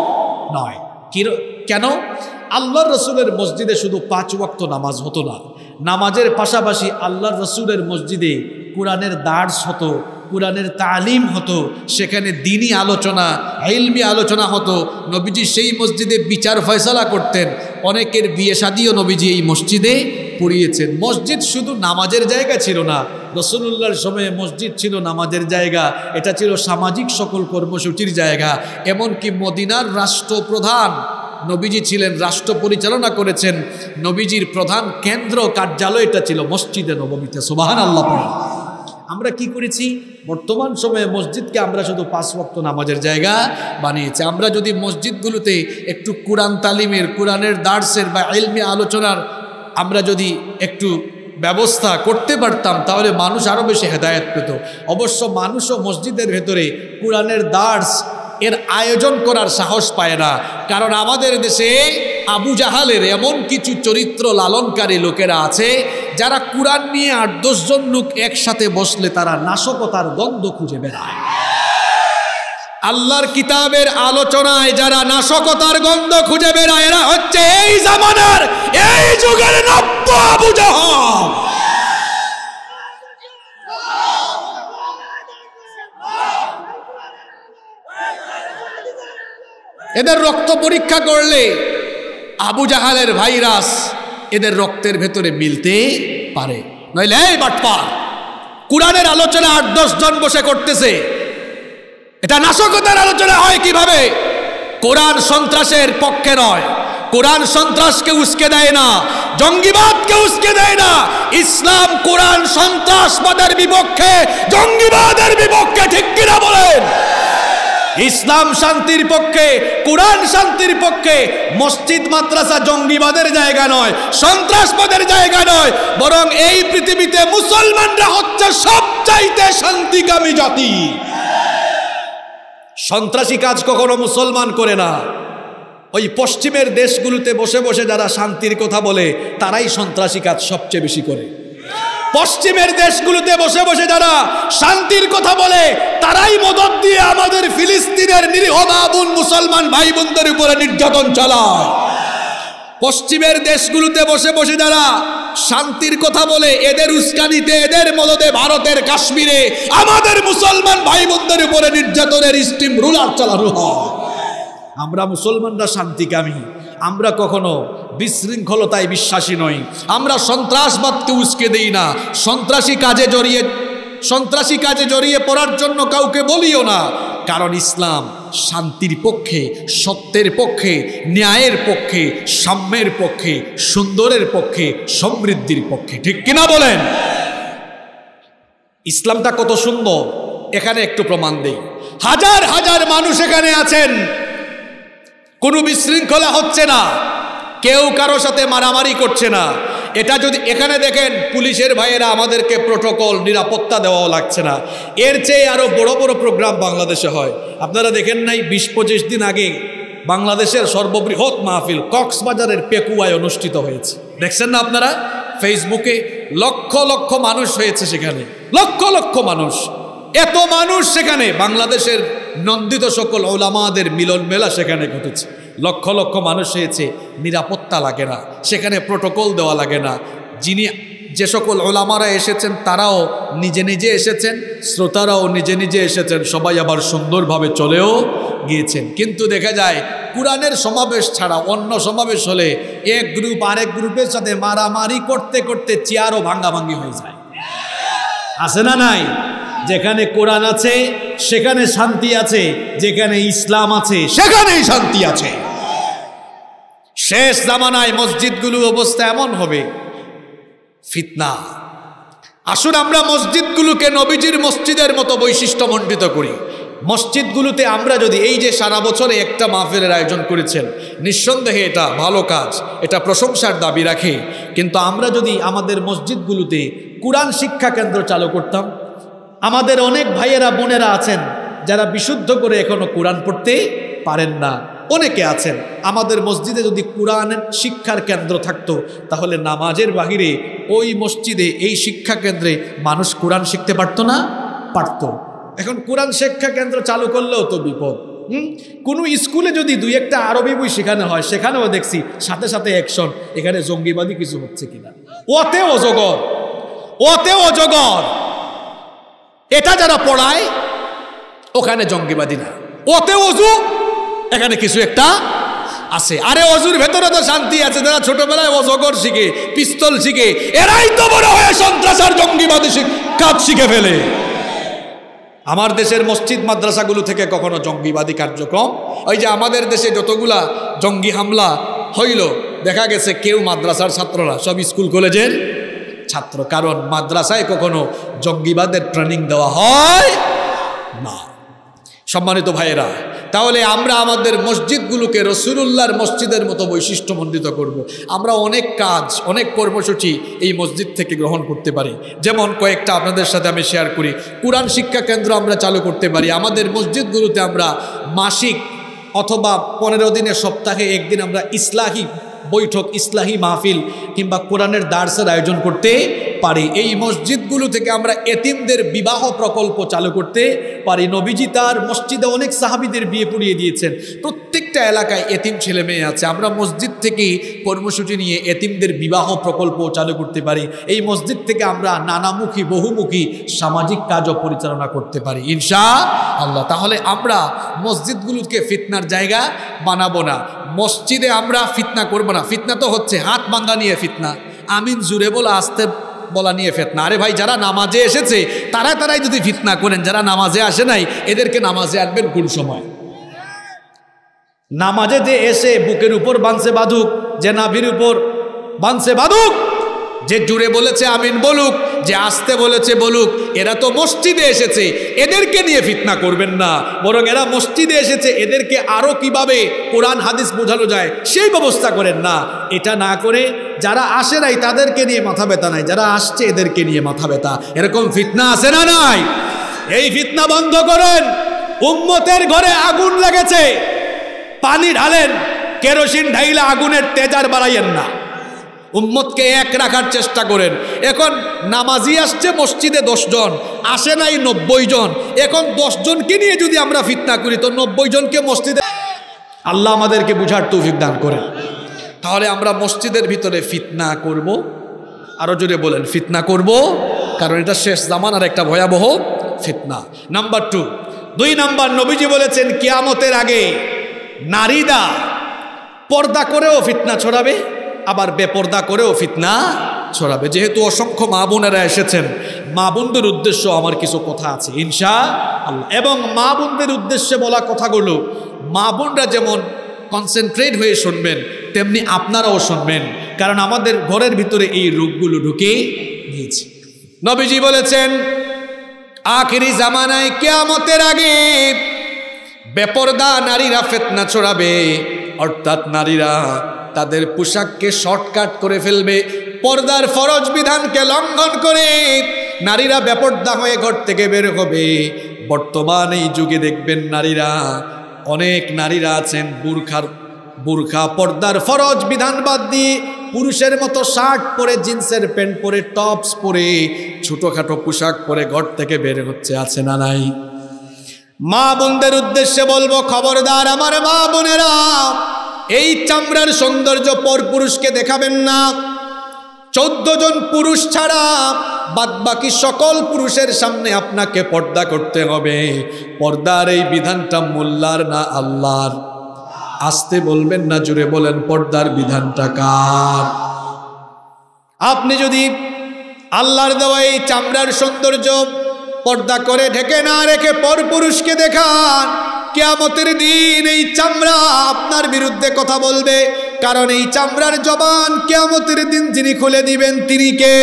নয়। কির কেন? আল্লাহ রসুলের মসজিদে শুধু পাঁচ ওয়াক্ত নামাজ হতো না। নামাজের পাশাপাশি আল্লাহ রসুলের মসজিদে কোরআনের দার্স হতো, কোরআনের তালিম হতো, সেখানে দিনই আলোচনা হেলমি আলোচনা হতো। নবীজি সেই মসজিদে বিচার ফয়সলা করতেন। অনেকের বিয়ে শাদিও নবীজি এই মসজিদে পড়িয়েছেন। মসজিদ শুধু নামাজের জায়গা ছিল না। রসুল্লাহর সময়ে মসজিদ ছিল নামাজের জায়গা। এটা ছিল সামাজিক সকল কর্মসূচির জায়গা। এমনকি মদিনার রাষ্ট্রপ্রধান নবীজি ছিলেন, রাষ্ট্র পরিচালনা করেছেন। নবীজির প্রধান কেন্দ্র কার্যালয়টা ছিল মসজিদে নবমীতে। সুবাহান আল্লাহ আমরা কি করেছি? বর্তমান সময়ে মসজিদকে আমরা শুধু পাঁচ ভক্ত নামাজের জায়গা বানিয়েছি। আমরা যদি মসজিদগুলোতে একটু কোরআন তালিমের, কোরআনের দার্সের বা এলমি আলোচনার আমরা যদি একটু ব্যবস্থা করতে পারতাম, তাহলে মানুষ আরও বেশি হেদায়ত পেত। অবশ্য মানুষও মসজিদের ভেতরে কোরআনের দার্স এর আয়োজন করার সাহস পায় না। কারণ আমাদের দেশে আবু জাহালের এমন কিছু চরিত্র লালনকারী লোকেরা আছে, যারা কোরআন নিয়ে আট দশজন লোক একসাথে বসলে তারা নাশকতার গন্ধ খুঁজে বেড়ায়। আল্লাহর কিতাবের আলোচনায় যারা নাশকতার গন্ধ খুঁজে বেড়ায়, এরা হচ্ছে এই জামানার, এই যুগের নব্য আবু জাহাল। এদের রক্ত পরীক্ষা করলে আবু জাহালের ভাইরাস এদের রক্তের ভেতরে মিলতে পারে। নইলে, এই বাটপা কোরআনের আলোচনা আট দশ জন বসে করতেছে। এটা নাশকতার আলোচনা হয় কীভাবে? কোরআন সন্ত্রাসের পক্ষে নয়। কোরআন সন্ত্রাসকে উস্কে দেয় না। জঙ্গিবাদকে উস্কে দেয় না। ইসলাম কোরআন সন্ত্রাসবাদের বিপক্ষে, জঙ্গিবাদের বিপক্ষে ঠিক কিনা বলেন? ইসলাম শান্তির পক্ষে, কোরআন শান্তির পক্ষে, মসজিদ, মাদ্রাসা জঙ্গিবাদের জায়গা নয়, সন্ত্রাসবাদের জায়গা নয়, বরং এই পৃথিবীতে মুসলমানরা হচ্ছে সবচাইতে শান্তিকামী জাতি। সন্ত্রাসী কাজ কখনো মুসলমান করে না। ওই পশ্চিমের দেশগুলোতে বসে বসে যারা শান্তির কথা বলে, তারাই সন্ত্রাসী কাজ সবচেয়ে বেশি করে। পশ্চিমের দেশগুলোতে বসে বসে যারা শান্তির কথা বলে, তারাই মদত দিয়ে আমাদের ফিলিস্তিনের নিরীহ মাবুন মুসলমান ভাই বোনদের উপরে নির্যাতন চালায়। পশ্চিমের দেশগুলোতে বসে বসে যারা শান্তির কথা বলে, এদের উস্কানিতে, এদের মদতে ভারতের কাশ্মীরে আমাদের মুসলমান ভাই বোনদের উপরে নির্যাতনের স্টিম রুলার চালানো হয়। আমরা মুসলমানরা শান্তিকামী। আমরা কখনো বিশৃঙ্খলতায় বিশ্বাসী নই। আমরা সন্ত্রাসবাদকে উস্কে দেই না। সন্ত্রাসী কাজে জড়িয়ে সন্ত্রাসী কাজে জড়িয়ে পড়ার জন্য কাউকে বলিও না। কারণ ইসলাম শান্তির পক্ষে, সত্যের পক্ষে, ন্যায়ের পক্ষে, সাম্যের পক্ষে, সুন্দরের পক্ষে, সমৃদ্ধির পক্ষে। ঠিক কিনা বলেন? ইসলামটা কত সুন্দর। এখানে একটু প্রমাণ দেই। হাজার হাজার মানুষ এখানে আছেন। কোনো বিশৃঙ্খলা হচ্ছে না। কেউ কারও সাথে মারামারি করছে না। এটা যদি এখানে দেখেন, পুলিশের ভাইয়েরা আমাদেরকে প্রোটোকল নিরাপত্তা দেওয়াও লাগছে না। এর চেয়ে আরও বড় বড় প্রোগ্রাম বাংলাদেশে হয়। আপনারা দেখেন নাই, বিশ পঁচিশ দিন আগে বাংলাদেশের সর্ববৃহৎ মাহফিল কক্সবাজারের পেকুয়ায় অনুষ্ঠিত হয়েছে। দেখছেন না আপনারা? ফেসবুকে লক্ষ লক্ষ মানুষ হয়েছে সেখানে। লক্ষ লক্ষ মানুষ। এত মানুষ সেখানে বাংলাদেশের নন্দিত সকল ওলামাদের মিলন মেলা সেখানে ঘটেছে। লক্ষ লক্ষ মানুষ হয়েছে নিরাপত্তা লাগে না, সেখানে প্রোটোকল দেওয়া লাগে না। যিনি যে সকল ওলামারা এসেছেন, তারাও নিজে নিজে এসেছেন, শ্রোতারাও নিজে নিজে এসেছেন, সবাই আবার সুন্দরভাবে চলেও গিয়েছেন। কিন্তু দেখা যায়, কোরআনের সমাবেশ ছাড়া অন্য সমাবেশ হলে এক গ্রুপ আরেক গ্রুপের সাথে মারামারি করতে করতে চেয়ারও ভাঙ্গাভাঙ্গি হয়ে যায়। আছে না নাই? যেখানে কোরআন আছে সেখানে শান্তি আছে, যেখানে ইসলাম আছে। সেখানেই শান্তি আছে। শেষ জামানায় মসজিদগুলো অবস্থা এমন হবে, ফিতনা। আসুন আমরা মসজিদগুলোকে নবীজির মসজিদের মতো বৈশিষ্ট্য বৈশিষ্ট্যমণ্ডিত করি। মসজিদগুলোতে আমরা যদি এই যে সারা বছরে একটা মাহফিলের আয়োজন করেছেন, নিঃসন্দেহে এটা ভালো কাজ, এটা প্রশংসার দাবি রাখে। কিন্তু আমরা যদি আমাদের মসজিদগুলোতে কোরআন শিক্ষা কেন্দ্র চালু করতাম আমাদের অনেক ভাইয়েরা, বোনেরা আছেন যারা বিশুদ্ধ করে এখনও কোরআন পড়তে পারেন না। অনেকে আছেন, আমাদের মসজিদে যদি কোরআনের শিক্ষার কেন্দ্র থাকতো, তাহলে নামাজের বাহিরে ওই মসজিদে, এই শিক্ষা কেন্দ্রে মানুষ কোরআন শিখতে পারতো না? পারতো। এখন কোরআন শিক্ষা কেন্দ্র চালু করলেও তো বিপদ। কোনো স্কুলে যদি দুই একটা আরবি বই শেখানো হয়, সেখানেও দেখছি সাথে সাথে অ্যাকশন এখানে জঙ্গিবাদী কিছু হচ্ছে কিনা। ওতে অজগর ওতে অজগর। এটা যারা পড়ায়, ওখানে জঙ্গিবাদী না ওতে অজু, এখানে কিছু একটা আছে। আরে অজুর ভেতরে তো শান্তি আছে, যারা ছোটবেলায় অজগর শিখে, পিস্তল শিখে, এরাই তো বড় হয়ে সন্ত্রাস আর জঙ্গিবাদী শিখ- কাজ শিখে ফেলে। আমার দেশের মসজিদ মাদ্রাসাগুলো থেকে কখনো জঙ্গিবাদী কার্যক্রম? ওই যে আমাদের দেশে যতগুলা জঙ্গি হামলা হইল, দেখা গেছে কেউ মাদ্রাসার ছাত্ররা, সব স্কুল কলেজের ছাত্র। কারণ মাদ্রাসায় কখনো জঙ্গিবাদের ট্রেনিং দেওয়া হয় না। সম্মানিত ভাইয়েরা, তাহলে আমরা আমাদের মসজিদগুলোকে রসুলুল্লাহর মসজিদের মতো বৈশিষ্ট্যমণ্ডিত করব। আমরা অনেক কাজ, অনেক কর্মসূচি এই মসজিদ থেকে গ্রহণ করতে পারি। যেমন কয়েকটা আপনাদের সাথে আমি শেয়ার করি। কোরআন শিক্ষা কেন্দ্র আমরা চালু করতে পারি। আমাদের মসজিদগুলোতে আমরা মাসিক অথবা পনেরো দিনের সপ্তাহে একদিন আমরা ইসলাহি বৈঠক ইসলাহী মাহফিল কিংবা কোরআনের দার্সের আয়োজন করতে পারি। এই মসজিদগুলো থেকে আমরা এতিমদের বিবাহ প্রকল্প চালু করতে পারি। নবীজি তার মসজিদে অনেক সাহাবিদের বিয়ে পড়িয়ে দিয়েছেন। প্রত্যেকটা এলাকায় এতিম ছেলে মেয়ে আছে। আমরা মসজিদ থেকেই কর্মসূচি নিয়ে এতিমদের বিবাহ প্রকল্প চালু করতে পারি। এই মসজিদ থেকে আমরা নানামুখী, বহুমুখী সামাজিক কাজও পরিচালনা করতে পারি। ইনশা আল্লাহ তাহলে আমরা মসজিদগুলোকে ফিতনার জায়গা বানাবো না। মসজিদে আমরা ফিতনা করব না। ফিতনা তো হচ্ছে হাত ভাঙ্গা নিয়ে ফিতনা। আমিন জুড়ে বলে, আসতে বলা নিয়ে ফেতনা। আরে ভাই, যারা নামাজে এসেছে, তারা তারাই যদি ফিতনা করেন, যারা নামাজে আসে নাই, এদেরকে নামাজে আনবেন কোন সময়? নামাজে যে এসে বুকের উপর বাঁধছে বাঁধুক, যে নাভির উপর বাঁধছে বাঁধুক যে জুড়ে বলেছে আমিন বলুক, যে আসতে বলেছে বলুক, এরা তো মসজিদে এসেছে, এদেরকে নিয়ে ফিতনা করবেন না। বরং এরা মসজিদে এসেছে, এদেরকে আরও কীভাবে কোরআন, হাদিস বোঝানো যায়, সেই ব্যবস্থা করেন না। এটা না করে যারা আসে নাই, তাদেরকে নিয়ে মাথা ব্যথা নাই। যারা আসছে, এদেরকে নিয়ে মাথা ব্যথা। এরকম ফিতনা আসে না নাই? এই ফিতনা বন্ধ করেন। উম্মতের ঘরে আগুন লেগেছে। পানি ঢালেন। কেরোসিন ঢাইলে আগুনের তেজার বাড়াইয়েন না। উম্মতকে এক রাখার চেষ্টা করেন। এখন নামাজি আসছে মসজিদে দশজন, আসে নাই নব্বই জন। এখন দশজনকে নিয়ে যদি আমরা ফিতনা করি, তো নব্বই জনকে মসজিদে আল্লাহ আমাদেরকে বুঝার তৌফিক দান করেন। তাহলে আমরা মসজিদের ভিতরে ফিতনা করব। আরও জোরে বলেন, ফিতনা করব। কারণ এটা শেষ জামানার একটা ভয়াবহ ফিতনা। Number two. দুই নাম্বার, নবীজি বলেছেন, কিয়ামতের আগে নারীরা পর্দা করেও ফিতনা ছড়াবে। আবার বেপর্দা করেও ফিতনা ছড়াবে। যেহেতু অসংখ্য মা বোনেরা এসেছেন, মা বোনদের উদ্দেশ্য আমার কিছু কথা আছে, ইনশা আল্লাহ। এবং মা বোনদের উদ্দেশ্যে বলা কথাগুলো, মা বোনরা যেমন কনসেন্ট্রেট হয়ে শুনবেন, তেমনি আপনারাও শুনবেন, কারণ আমাদের ঘরের ভিতরে এই রোগগুলো ঢুকে গিয়েছে। নবীজি বলেছেন, আখিরি জামানায় কেয়ামতের আগে বেপরদা নারীরা ফেতনা ছড়াবে। অর্থাৎ নারীরা তাদের পোশাককে শর্টকাট করে ফেলবে, পর্দার ফরজ বিধানকে লঙ্ঘন করে নারীরা বেপর্দা হয়ে ঘর থেকে বের হবে। বর্তমান এই যুগে দেখবেন নারীরা, অনেক নারীরা আছেন বুরখার, বুরখা পর্দার ফরজ বিধান বাদ দিয়ে পুরুষের মতো শার্ট পরে, জিন্সের প্যান্ট পরে, টপস পরে, ছোটোখাটো পোশাক পরে ঘর থেকে বের হচ্ছে, আছে না নাই? মা বোনদের উদ্দেশ্যে বলব, খবরদার আমার মা বোনেরা, এই চামড়ার সৌন্দর্য পর পুরুষকে দেখাবেন না। চোদ্দ জন পুরুষ ছাড়া বাদ বাকি সকল পুরুষের সামনে আপনাকে পর্দা করতে হবে। পর্দার এই বিধানটা মোল্লার না আল্লাহর? আসতে বলবেন না জুড়ে বলেন, পর্দার বিধানটা কার? আপনি যদি আল্লাহর দেওয়া এই চামড়ার সৌন্দর্য পর্দা করে ঢেকে না রেখে পরপুরুষকে দেখান। কেয়ামতের দিন এই চামড়া আপনার বিরুদ্ধে কথা বলবে। কারণ এই চামড়ার জবান কেয়ামতের দিন যিনি খুলে দিবেন, তিনি কে?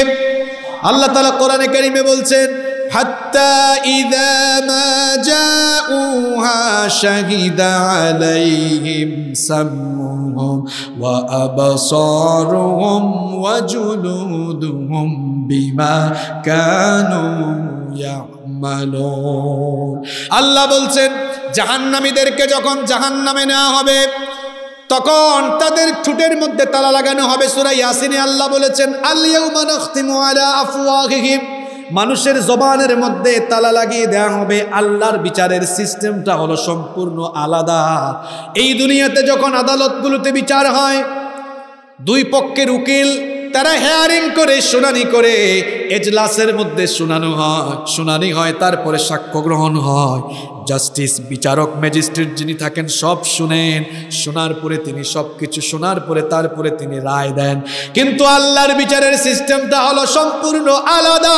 আল্লাহ তালা কোরআনে কারিমে বলছেন حتى إذا ما جاءوها شهد عليهم سمعهم وأبصارهم وجلودهم بما كانوا يعملون আল্লাহ বলছেন জাহান্নামীদেরকে যখন জাহান্নামে নেওয়া হবে তখন তাদের ঠুটের মধ্যে তালা লাগানো হবে সুরা ইয়াসিনে আল্লাহ বলেছেন আলিয়াউমা নাখতিমু আলা আফওয়াহিহিম মানুষের জবানের মধ্যে তালা লাগিয়ে দেয়া হবে। আল্লাহর বিচারের সিস্টেমটা হলো সম্পূর্ণ আলাদা। এই দুনিয়াতে যখন আদালতগুলোতে বিচার হয়, দুই পক্ষের উকিল তারা হেয়ারিং করে, শুনানি করে, এজলাসের মধ্যে শুনানো হয়। শুনানি হয়, তারপরে সাক্ষ্য গ্রহণ হয়। জাস্টিস, বিচারক, ম্যাজিস্ট্রেট যিনি থাকেন, সব শুনেন। শোনার পরে তিনি সব কিছু শোনার পরে তারপরে তিনি রায় দেন। কিন্তু আল্লাহর বিচারের সিস্টেমটা হলো সম্পূর্ণ আলাদা।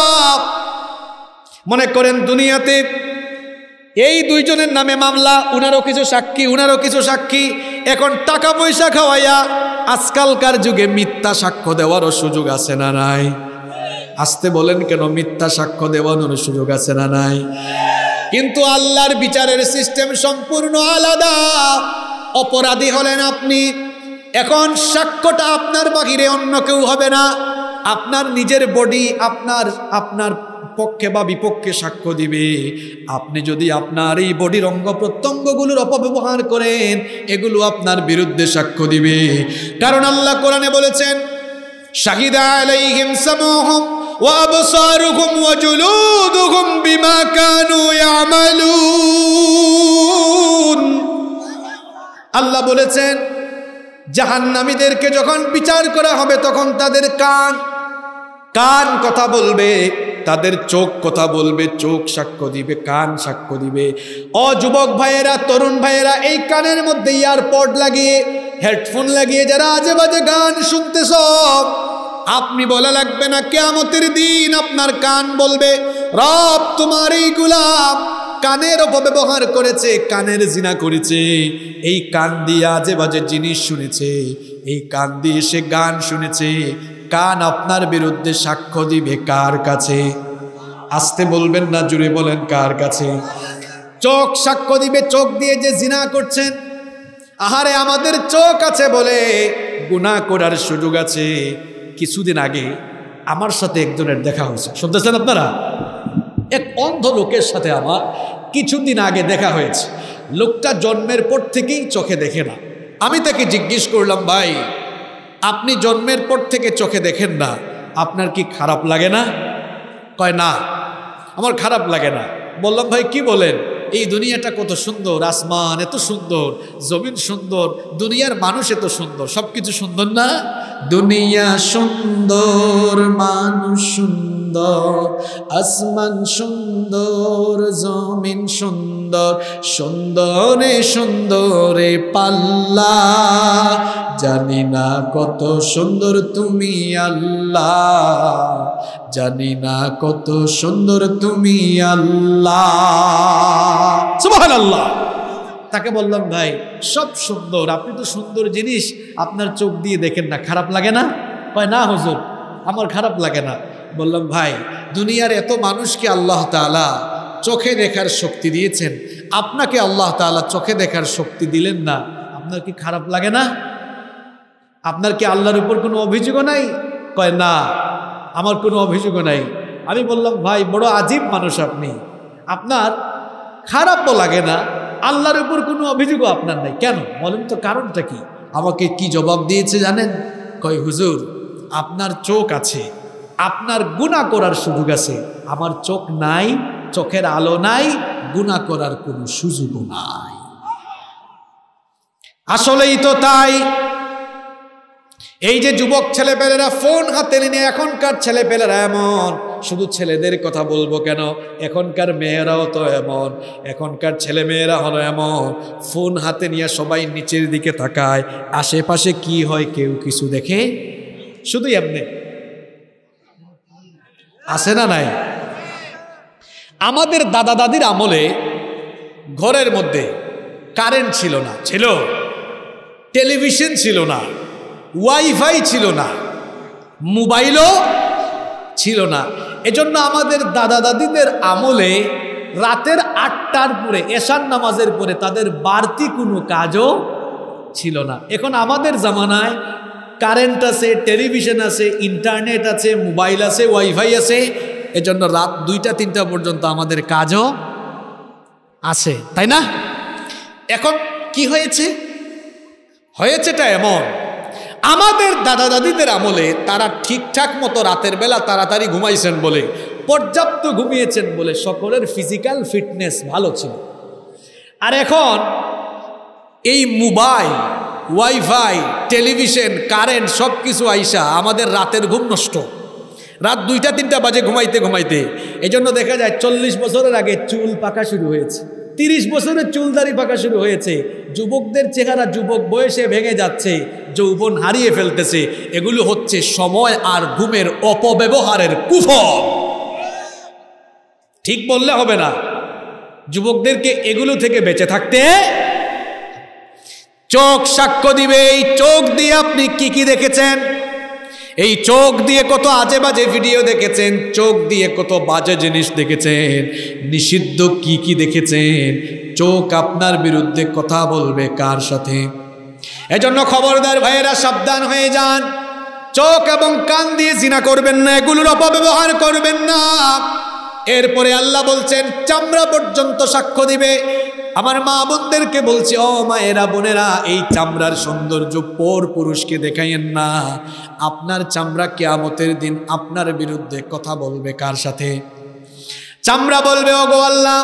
মনে করেন দুনিয়াতে এই দুইজনের নামে মামলা, উনারও কিছু সাক্ষী, উনারও কিছু সাক্ষী। এখন টাকা পয়সা খাওয়াইয়া আজকালকার যুগে মিথ্যা সাক্ষ্য দেওয়ারও সুযোগ আছে না নাই? আসতে বলেন কেন, মিথ্যা সাক্ষ্য দেওয়ানোর সুযোগ আছে না নাই? কিন্তু আল্লাহর বিচারের সিস্টেম সম্পূর্ণ আলাদা। অপরাধী হলেন আপনি। এখন সাক্ষ্যটা আপনার বাহিরে অন্য কেউ হবে না। আপনার নিজের বডি আপনার আপনার পক্ষে বা বিপক্ষে সাক্ষ্য দিবে। আপনি যদি আপনার এই বডির অঙ্গ প্রত্যঙ্গগুলোর অপব্যবহার করেন, এগুলো আপনার বিরুদ্ধে সাক্ষ্য দিবে। কারণ আল্লাহ কোরআনে বলেছেন, শাহিদা আল্লাহ বলেছেন, জাহান্নামীদেরকে যখন বিচার করা হবে, তখন তাদের কান কান কথা বলবে, তাদের চোখ কথা বলবে, চোখ সাক্ষ্য দিবে, কান সাক্ষ্য দিবে। অ, যুবক ভাইয়েরা, তরুণ ভাইয়েরা, এই কানের মধ্যে ইয়ারপড লাগিয়ে হেডফোন লাগিয়ে যারা আজে বাজে গান শুনতেছ আপনি বলা লাগবে না, কেয়ামতের দিন আপনার কান বলবে, রব তোমার এই গুলাম কানের অপব্যবহার করেছে, কানের জিনা করেছে, এই কান দিয়ে আজে বাজে জিনিস শুনেছে। এই কান দিয়ে সে গান শুনেছে, কান আপনার বিরুদ্ধে সাক্ষ্য দিবে কার কাছে? আসতে বলবেন না জুড়ে বলেন কার কাছে? চোখ সাক্ষ্য দিবে, চোখ দিয়ে যে জিনা করছেন, আহারে আমাদের চোখ আছে বলে গুণা করার সুযোগ আছে। কিছুদিন আগে আমার সাথে একজনের দেখা হয়েছে। শুনতেছেন আপনারা? এক অন্ধ লোকের সাথে আমার কিছুদিন আগে দেখা হয়েছে। লোকটা জন্মের পর থেকেই চোখে দেখে না। আমি তাকে জিজ্ঞেস করলাম, ভাই, আপনি জন্মের পর থেকে চোখে দেখেন না, আপনার কি খারাপ লাগে না? কয়, না, আমার খারাপ লাগে না। বললাম, ভাই, কি বলেন? এই দুনিয়াটা কত সুন্দর, আসমান এত সুন্দর, জমিন সুন্দর, দুনিয়ার মানুষ এত সুন্দর সব কিছু সুন্দর না? দুনিয়া সুন্দর, মানুষ সুন্দর, আসমান সুন্দর, জমিন সুন্দর সুন্দরে সুন্দরে পাল্লা। জানি না কত সুন্দর তুমি আল্লাহ। জানি না কত সুন্দর তুমি আল্লাহ। আল্লাহ তাকে বললাম, ভাই, সব সুন্দর। আপনি তো সুন্দর জিনিস আপনার চোখ দিয়ে দেখেন না। খারাপ লাগে না? কয়, না হুজুর, আমার খারাপ লাগে না। বললাম, ভাই, দুনিয়ার এত মানুষকে আল্লাহ তাআলা? চোখে দেখার শক্তি দিয়েছেন। আপনাকে আল্লাহ তাআলা চোখে দেখার শক্তি দিলেন না। আপনার কি খারাপ লাগে না? আপনার কি আল্লাহর উপর কোনো অভিযোগও নাই? কয়, না, আমার কোনো অভিযোগও নাই। আমি বললাম, ভাই, বড় আজীব মানুষ আপনি। আপনার খারাপও লাগে না, আল্লাহর উপর কোনো অভিযোগও আপনার নাই। কেন? বলেন তো কারণটা কি? আমাকে কি জবাব দিয়েছে জানেন? কয়, হুজুর, আপনার চোখ আছে, আপনার গুণা করার সুযোগ আছে, আমার চোখ নাই চোখের আলো নাই, গুণা করার কোনো সুযোগও নাই। আসলেই তো তাই। এই যে যুবক ছেলেপেলেরা ফোন হাতে নিয়ে এখনকার ছেলেপেলেরা এমন, শুধু ছেলেদের কথা বলব কেন? এখনকার মেয়েরাও তো এমন, এখনকার ছেলে মেয়েরা হলো এমন। ফোন হাতে নিয়ে সবাই নিচের দিকে তাকায়, আশেপাশে কি হয় কেউ কিছু দেখে? শুধু এমনি। আছে না নাই? আমাদের দাদা দাদির আমলে ঘরের মধ্যে কারেন্ট ছিল না, ছিল। টেলিভিশন ছিল না ওয়াইফাই ছিল না মোবাইলও ছিল না। এজন্য আমাদের দাদা দাদিদের আমলে রাতের আটটার পরে, এশার নামাজের পরে তাদের বাড়তি কোনো কাজও ছিল না। এখন আমাদের জামানায় কারেন্ট আছে টেলিভিশন আছে ইন্টারনেট আছে মোবাইল আছে ওয়াইফাই আছে এজন্য রাত দুইটা, তিনটা পর্যন্ত আমাদের কাজও আছে, তাই না? এখন কি হয়েছে? হয়েছেটা এমন, আমাদের দাদা দাদিদের আমলে তারা ঠিকঠাক মতো রাতের বেলা তাড়াতাড়ি ঘুমাইছেন বলে, পর্যাপ্ত ঘুমিয়েছেন বলে সকলের ফিজিক্যাল ফিটনেস ভালো ছিল। আর এখন এই মোবাইল ওয়াইফাই টেলিভিশন কারেন্ট সব কিছু আইসা আমাদের রাতের ঘুম নষ্ট। রাত দুইটা, তিনটা বাজে ঘুমাইতে ঘুমাইতে। এই জন্য দেখা যায় চল্লিশ বছরের আগে চুল পাকা শুরু হয়েছে। তিরিশ বছরের চুলদারি পাকা শুরু হয়েছে। যুবকদের চেহারা যুবক বয়সে ভেঙে যাচ্ছে, যৌবন হারিয়ে ফেলতেছে। এগুলো হচ্ছে সময় আর ঘুমের অপব্যবহারের কুফল। ঠিক বললে হবে না। যুবকদেরকে এগুলো থেকে বেঁচে থাকতে চোখ সাক্ষ্য দিবে। এই চোখ দিয়ে আপনি কি কি দেখেছেন? এই চোখ দিয়ে কত আজে বাজে ভিডিও দেখেছেন? চোখ দিয়ে কত বাজে জিনিস দেখেছেন? নিষিদ্ধ কি কি দেখেছেন? চোখ আপনার বিরুদ্ধে কথা বলবে কার সাথে? এজন্য খবরদার ভাইয়েরা সাবধান হয়ে যান। চোখ এবং কান দিয়ে জিনা করবেন না, এগুলোর অপব্যবহার করবেন না। এরপরে আল্লাহ বলছেন, চামড়া পর্যন্ত সাক্ষ্য দিবে। আমার মা বোনদেরকে বলছি, ও মায়েরা, বোনেরা, এই চামড়ার সৌন্দর্য পর পুরুষকে দেখাইয়েন না। আপনার চামড়া কেয়ামতের দিন আপনার বিরুদ্ধে কথা বলবে কার সাথে? চামড়া বলবে ও গো আল্লাহ,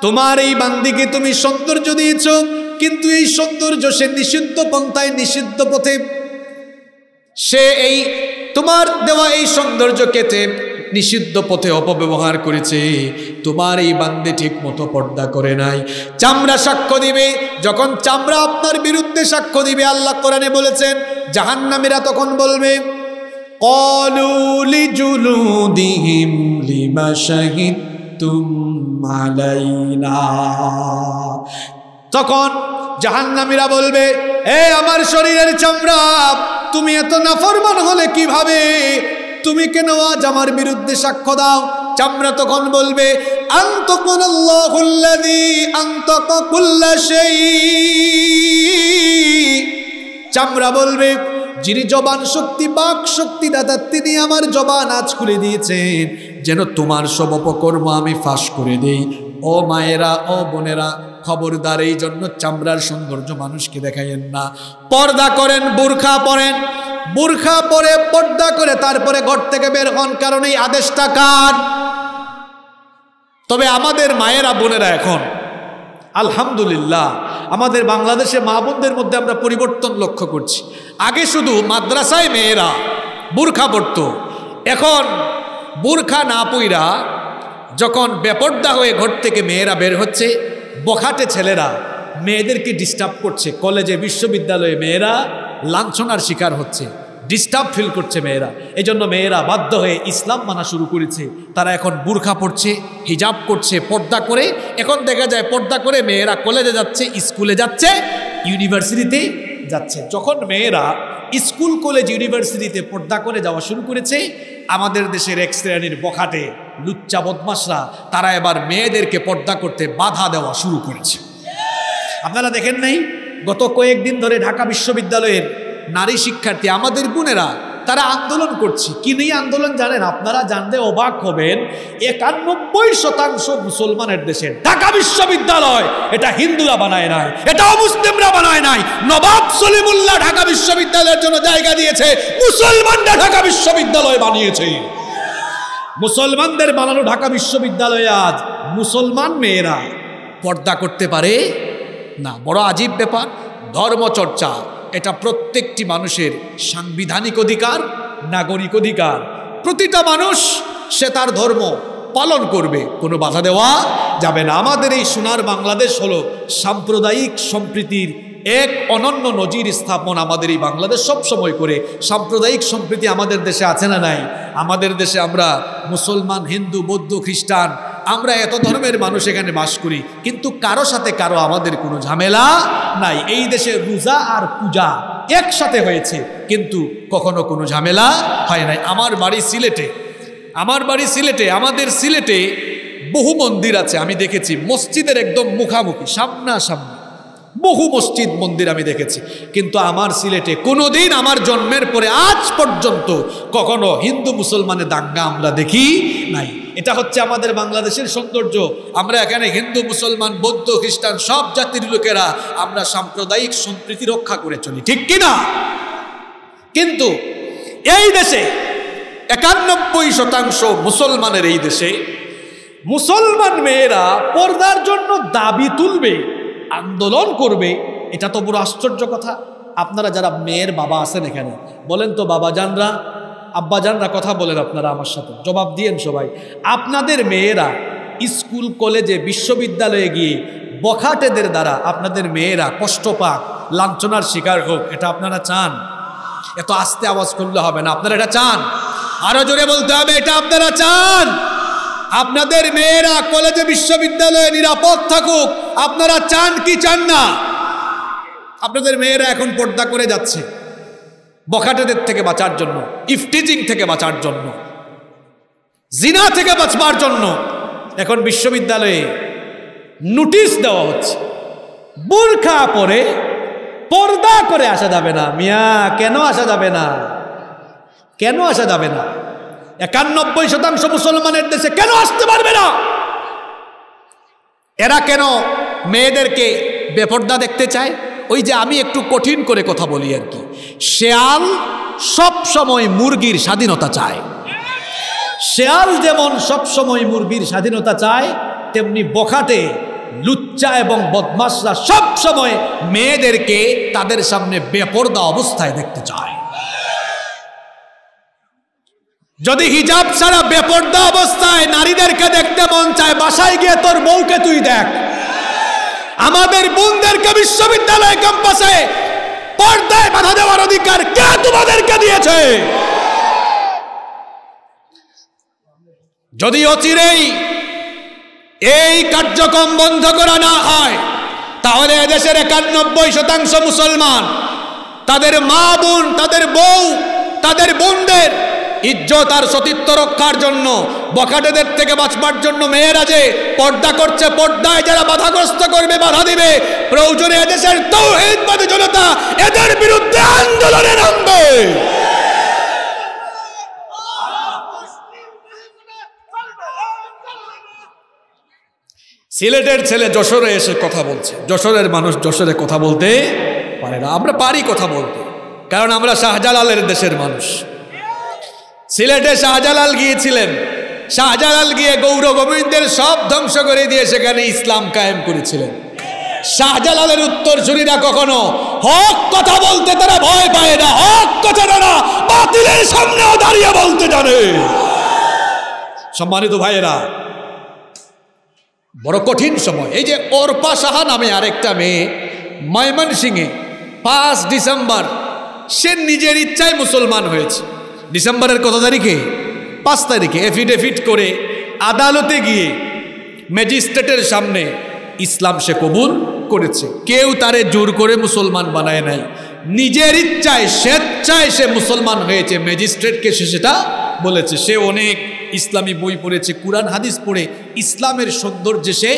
তোমার এই বান্দিকে তুমি সৌন্দর্য দিয়েছ, কিন্তু এই সৌন্দর্য সে নিষিদ্ধ পন্থায়, নিষিদ্ধ পথে। সে এই, তোমার দেওয়া এই সৌন্দর্যকে নিষিদ্ধ পথে অপব্যবহার করেছে। তোমার এই বান্দে ঠিক মতো পর্দা করে নাই। চামড়া সাক্ষ্য দিবে, যখন চামড়া আপনার বিরুদ্ধে সাক্ষ্য দিবে, আল্লাহ কোরআনে বলেছেন, জাহান্নামীরা তখন বলবে কলুলি জুলুদিহিম লিমা তখন জাহান্নামীরা বলবে, এ আমার শরীরের চামড়া, তুমি এত নাফরমান হলে কীভাবে? তুমি কেন আজ আমার বিরুদ্ধে সাক্ষ্য দাও? চামড়া তখন বলবে চামড়া বলবে, যিনি জবান শক্তি, বাক শক্তি দাদা তিনি আমার জবান আজ খুলে দিয়েছেন। যেন তোমার সব অপকর্ম আমি ফাঁস করে দেই। ও মায়েরা, ও বোনেরা, খবরদার এই জন্য চামড়ার সৌন্দর্য মানুষকে দেখাইয়েন না। পর্দা করেন, বোরখা পরেন বুরখা পরে পর্দা করে তারপরে ঘর থেকে বের হন, কারণ এই আদেশটা কার? তবে আমাদের মায়েরা বোনেরা এখন, আলহামদুলিল্লাহ, আমাদের বাংলাদেশে মা বোনদের মধ্যে আমরা পরিবর্তন লক্ষ্য করছি। আগে শুধু মাদ্রাসায় মেয়েরা বুরখা পড়ত, এখন বুরখা না পইরা যখন বেপর্দা হয়ে ঘর থেকে মেয়েরা বের হচ্ছে, বখাটে ছেলেরা মেয়েদেরকে ডিস্টার্ব করছে। কলেজে, বিশ্ববিদ্যালয়ে মেয়েরা লাঞ্ছনার শিকার হচ্ছে ডিস্টার্ব ফিল করছে মেয়েরা। এই জন্য মেয়েরা বাধ্য হয়ে ইসলাম মানা শুরু করেছে। তারা এখন বুরখা পড়ছে, হিজাব করছে, পর্দা করে। এখন দেখা যায় পর্দা করে মেয়েরা কলেজে যাচ্ছে স্কুলে যাচ্ছে ইউনিভার্সিটিতে যাচ্ছে। যখন মেয়েরা স্কুল কলেজ ইউনিভার্সিটিতে পর্দা করে যাওয়া শুরু করেছে, আমাদের দেশের এক শ্রেণির বখাটে লুচ্চা বদমাসরা তারা এবার মেয়েদেরকে পর্দা করতে বাধা দেওয়া শুরু করেছে। আপনারা দেখেন নাই? গত কয়েকদিন ধরে ঢাকা বিশ্ববিদ্যালয়ের নারী শিক্ষার্থী, আমাদের বোনেরা, তারা আন্দোলন করছে। কি নিয়ে আন্দোলন জানেন? আপনারা জানলে অবাক হবেন, একানব্বই শতাংশ মুসলমানের দেশে ঢাকা বিশ্ববিদ্যালয় এটা হিন্দুরা বানায় নাই, এটা মুসলিমরা বানায় নাই। নবাব সলিমুল্লাহ ঢাকা বিশ্ববিদ্যালয়ের জন্য জায়গা দিয়েছে, মুসলমানরা ঢাকা বিশ্ববিদ্যালয় বানিয়েছে। মুসলমানদের বানানো ঢাকা বিশ্ববিদ্যালয়ে আজ মুসলমান মেয়েরা পর্দা করতে পারে? না, বড় আজীব ব্যাপার, ধর্মচর্চা, এটা প্রত্যেকটি মানুষের সাংবিধানিক অধিকার, নাগরিক অধিকার। প্রতিটা মানুষ, সে তার ধর্ম পালন করবে, কোনো বাধা দেওয়া যাবে না। আমাদের এই সোনার বাংলাদেশ হলো সাম্প্রদায়িক সম্প্রীতির এক অনন্য নজির স্থাপন আমাদের এই বাংলাদেশ সব সময় করে। সাম্প্রদায়িক সম্প্রীতি আমাদের দেশে আছে না নাই? আমাদের দেশে আমরা মুসলমান, হিন্দু, বৌদ্ধ, খ্রিস্টান আমরা এত ধর্মের মানুষ এখানে বাস করি, কিন্তু কারও সাথে কারও আমাদের কোনো ঝামেলা নাই। এই দেশে রোজা আর পূজা একসাথে হয়েছে, কিন্তু কখনো কোনো ঝামেলা হয় নাই। আমার বাড়ি সিলেটে, আমার বাড়ি সিলেটে, আমাদের সিলেটে বহু মন্দির আছে, আমি দেখেছি। মসজিদের একদম মুখামুখি, সামনাসামনি। বহু মসজিদ মন্দির আমি দেখেছি। কিন্তু আমার সিলেটে কোনোদিন আমার জন্মের পরে আজ পর্যন্ত কখনো হিন্দু মুসলমানের দাঙ্গা আমরা দেখি নাই। এটা হচ্ছে আমাদের বাংলাদেশের সৌন্দর্য। আমরা এখানে হিন্দু, মুসলমান, বৌদ্ধ, খ্রিস্টান সব জাতির লোকেরা আমরা সাম্প্রদায়িক সম্প্রীতি রক্ষা করে চলি। ঠিক কিনা কিন্তু এই দেশে একানব্বই শতাংশ মুসলমানের এই দেশে মুসলমান মেয়েরা পর্দার জন্য দাবি তুলবে। আন্দোলন করবে, এটা তো বড় আশ্চর্য কথা। আপনারা যারা মেয়ের বাবা আছেন এখানে, বলেন তো বাবা জানরা আব্বা জানরা কথা বলেন আপনারা আমার সাথে, জবাব দিয়েন সবাই। আপনাদের মেয়েরা স্কুল, কলেজে, বিশ্ববিদ্যালয়ে গিয়ে বখাটেদের দ্বারা আপনাদের মেয়েরা কষ্ট পাক, লাঞ্ছনার শিকার হোক, এটা আপনারা চান? এত আস্তে আওয়াজ করলে হবে না, আপনারা এটা চান? আরও জোরে বলতে হবে, এটা আপনারা চান? আপনাদের মেয়েরা কলেজে বিশ্ববিদ্যালয়ে নিরাপদ থাকুক, আপনারা চান কি চান না? আপনাদের মেয়েরা এখন পর্দা করে যাচ্ছে, বখাটেদের থেকে বাঁচার জন্য, ইফটিজিং থেকে বাঁচার জন্য, জিনা থেকে বাঁচবার জন্য এখন বিশ্ববিদ্যালয়ে নোটিশ দেওয়া হচ্ছে। বোরখা পরে পর্দা করে আসা যাবে না। মিয়া, কেন আসা যাবে না? কেন আসা যাবে না? একানব্বই শতাংশ মুসলমানের দেশে কেন আসতে পারবে না? এরা কেন মেয়েদেরকে বেপর্দা দেখতে চায়? ওই যে আমি একটু কঠিন করে কথা বলি আর কি। শেয়াল সব সময় মুরগির স্বাধীনতা চায়। শেয়াল যেমন সব সময় মুরগির স্বাধীনতা চায়, তেমনি বখাটে, লুচ্চা এবং বদমাসরা সব সময় মেয়েদেরকে তাদের সামনে বেপর্দা অবস্থায় দেখতে চায়। যদি হিজাব ছাড়া বেপর্দা অবস্থায় নারীদেরকে দেখতে মন চায়, বাসায় গিয়ে তোর বউকে তুই দেখ। আমাদের বোনদেরকে বিশ্ববিদ্যালয় ক্যাম্পাসে পর্দায় বাধা দেওয়ার অধিকার কে তোমাদেরকে দিয়েছে? যদি অচিরেই এই কার্যক্রম বন্ধ করা না হয়, তাহলে এদেশের একানব্বই শতাংশ মুসলমান, তাদের মা বোন, তাদের বউ, তাদের বোনদের ইজ্জত আর সতীত্ব রক্ষার জন্য, বখাটেদের থেকে বাঁচবার জন্য মেয়েরা যে পর্দা করছে, পর্দায় যারা বাধাগ্রস্ত করবে, বাধা দিবে, প্রয়োজনে এদেশের তৌহিদবাদী জনতা এদের বিরুদ্ধে আন্দোলনে। নামবে সিলেটের ছেলে যশোরে এসে কথা বলছে। যশোরের মানুষ যশোরে কথা বলতে পারে না। আমরা পারি কথা বলতে, কারণ আমরা শাহজালালের দেশের মানুষ। সিলেটে শাহজালাল গিয়েছিলেন। শাহজালাল গিয়ে গৌর গোবিন্দের সব ধ্বংস করে দিয়ে সেখানে ইসলাম কায়েম করেছিলেন। শাহজালালের উত্তর শুনিরা কখনো হক কথা বলতে তারা ভয় পায় না, হক কথা তারা বাতিলের সামনেও দাঁড়িয়ে বলতে জানে। সম্মানিত ভাইয়েরা, বড় কঠিন সময়। এই যে অর্পা সাহা নামে আরেকটা মেয়ে ময়মন সিংয়ে পাঁচ ডিসেম্বর, সে নিজের ইচ্ছায় মুসলমান হয়েছে। ডিসেম্বরের কত তারিখে? পাঁচ তারিখে। এফিডেভিট করে আদালতে গিয়ে ম্যাজিস্ট্রেটের সামনে ইসলাম সে কবুল করেছে। কেউ তারে জোর করে মুসলমান বানায় নাই। নিজের ইচ্ছায়, স্বেচ্ছায় সে মুসলমান হয়েছে। ম্যাজিস্ট্রেটকে সে সেটা বলেছে। সে অনেক ইসলামী বই পড়েছে, কুরআন, হাদিস পড়ে। ইসলামের সৌন্দর্যে সে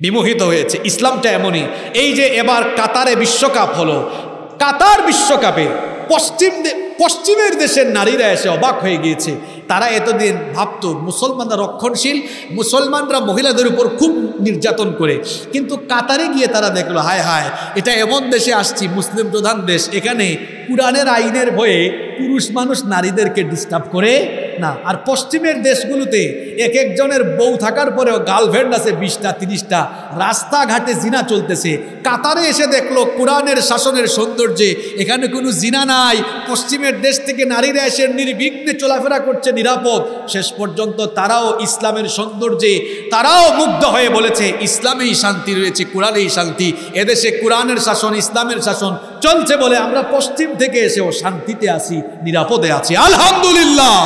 বিমোহিত হয়েছে। ইসলামটা এমনই। এই যে এবার কাতারে বিশ্বকাপ হলো, কাতার বিশ্বকাপে পশ্চিম পশ্চিমের দেশের নারীরা এসে অবাক হয়ে গিয়েছে। তারা এতদিন ভাবত, মুসলমানরা রক্ষণশীল, মুসলমানরা মহিলাদের উপর খুব নির্যাতন করে। কিন্তু কাতারে গিয়ে তারা দেখল, হায় হায়, এটা এমন দেশে আসছি, মুসলিম প্রধান দেশ। এখানে কোরআনের আইনের ভয়ে পুরুষ মানুষ নারীদেরকে ডিস্টার্ব করে? না। আর পশ্চিমের দেশগুলোতে এক একজনের বউ থাকার পরেও গার্লফ্রেন্ড আছে বিশটা, তিরিশটা। রাস্তাঘাটে জিনা চলতেছে। কাতারে এসে দেখল কোরআনের শাসনের সৌন্দর্যে এখানে কোনো জিনা নাই। পশ্চিমের দেশ থেকে নারীরা এসে নির্বিঘ্নে চলাফেরা করছে, নিরাপদ। শেষ পর্যন্ত তারাও ইসলামের সৌন্দর্যে, তারাও মুগ্ধ হয়ে বলেছে, ইসলামেই শান্তি রয়েছে, কোরআনেই শান্তি। এদেশে কোরআনের শাসন, ইসলামের শাসন চলছে বলে আমরা পশ্চিম থেকে এসেও শান্তিতে আছি, নিরাপদে আছি। আলহামদুলিল্লাহ।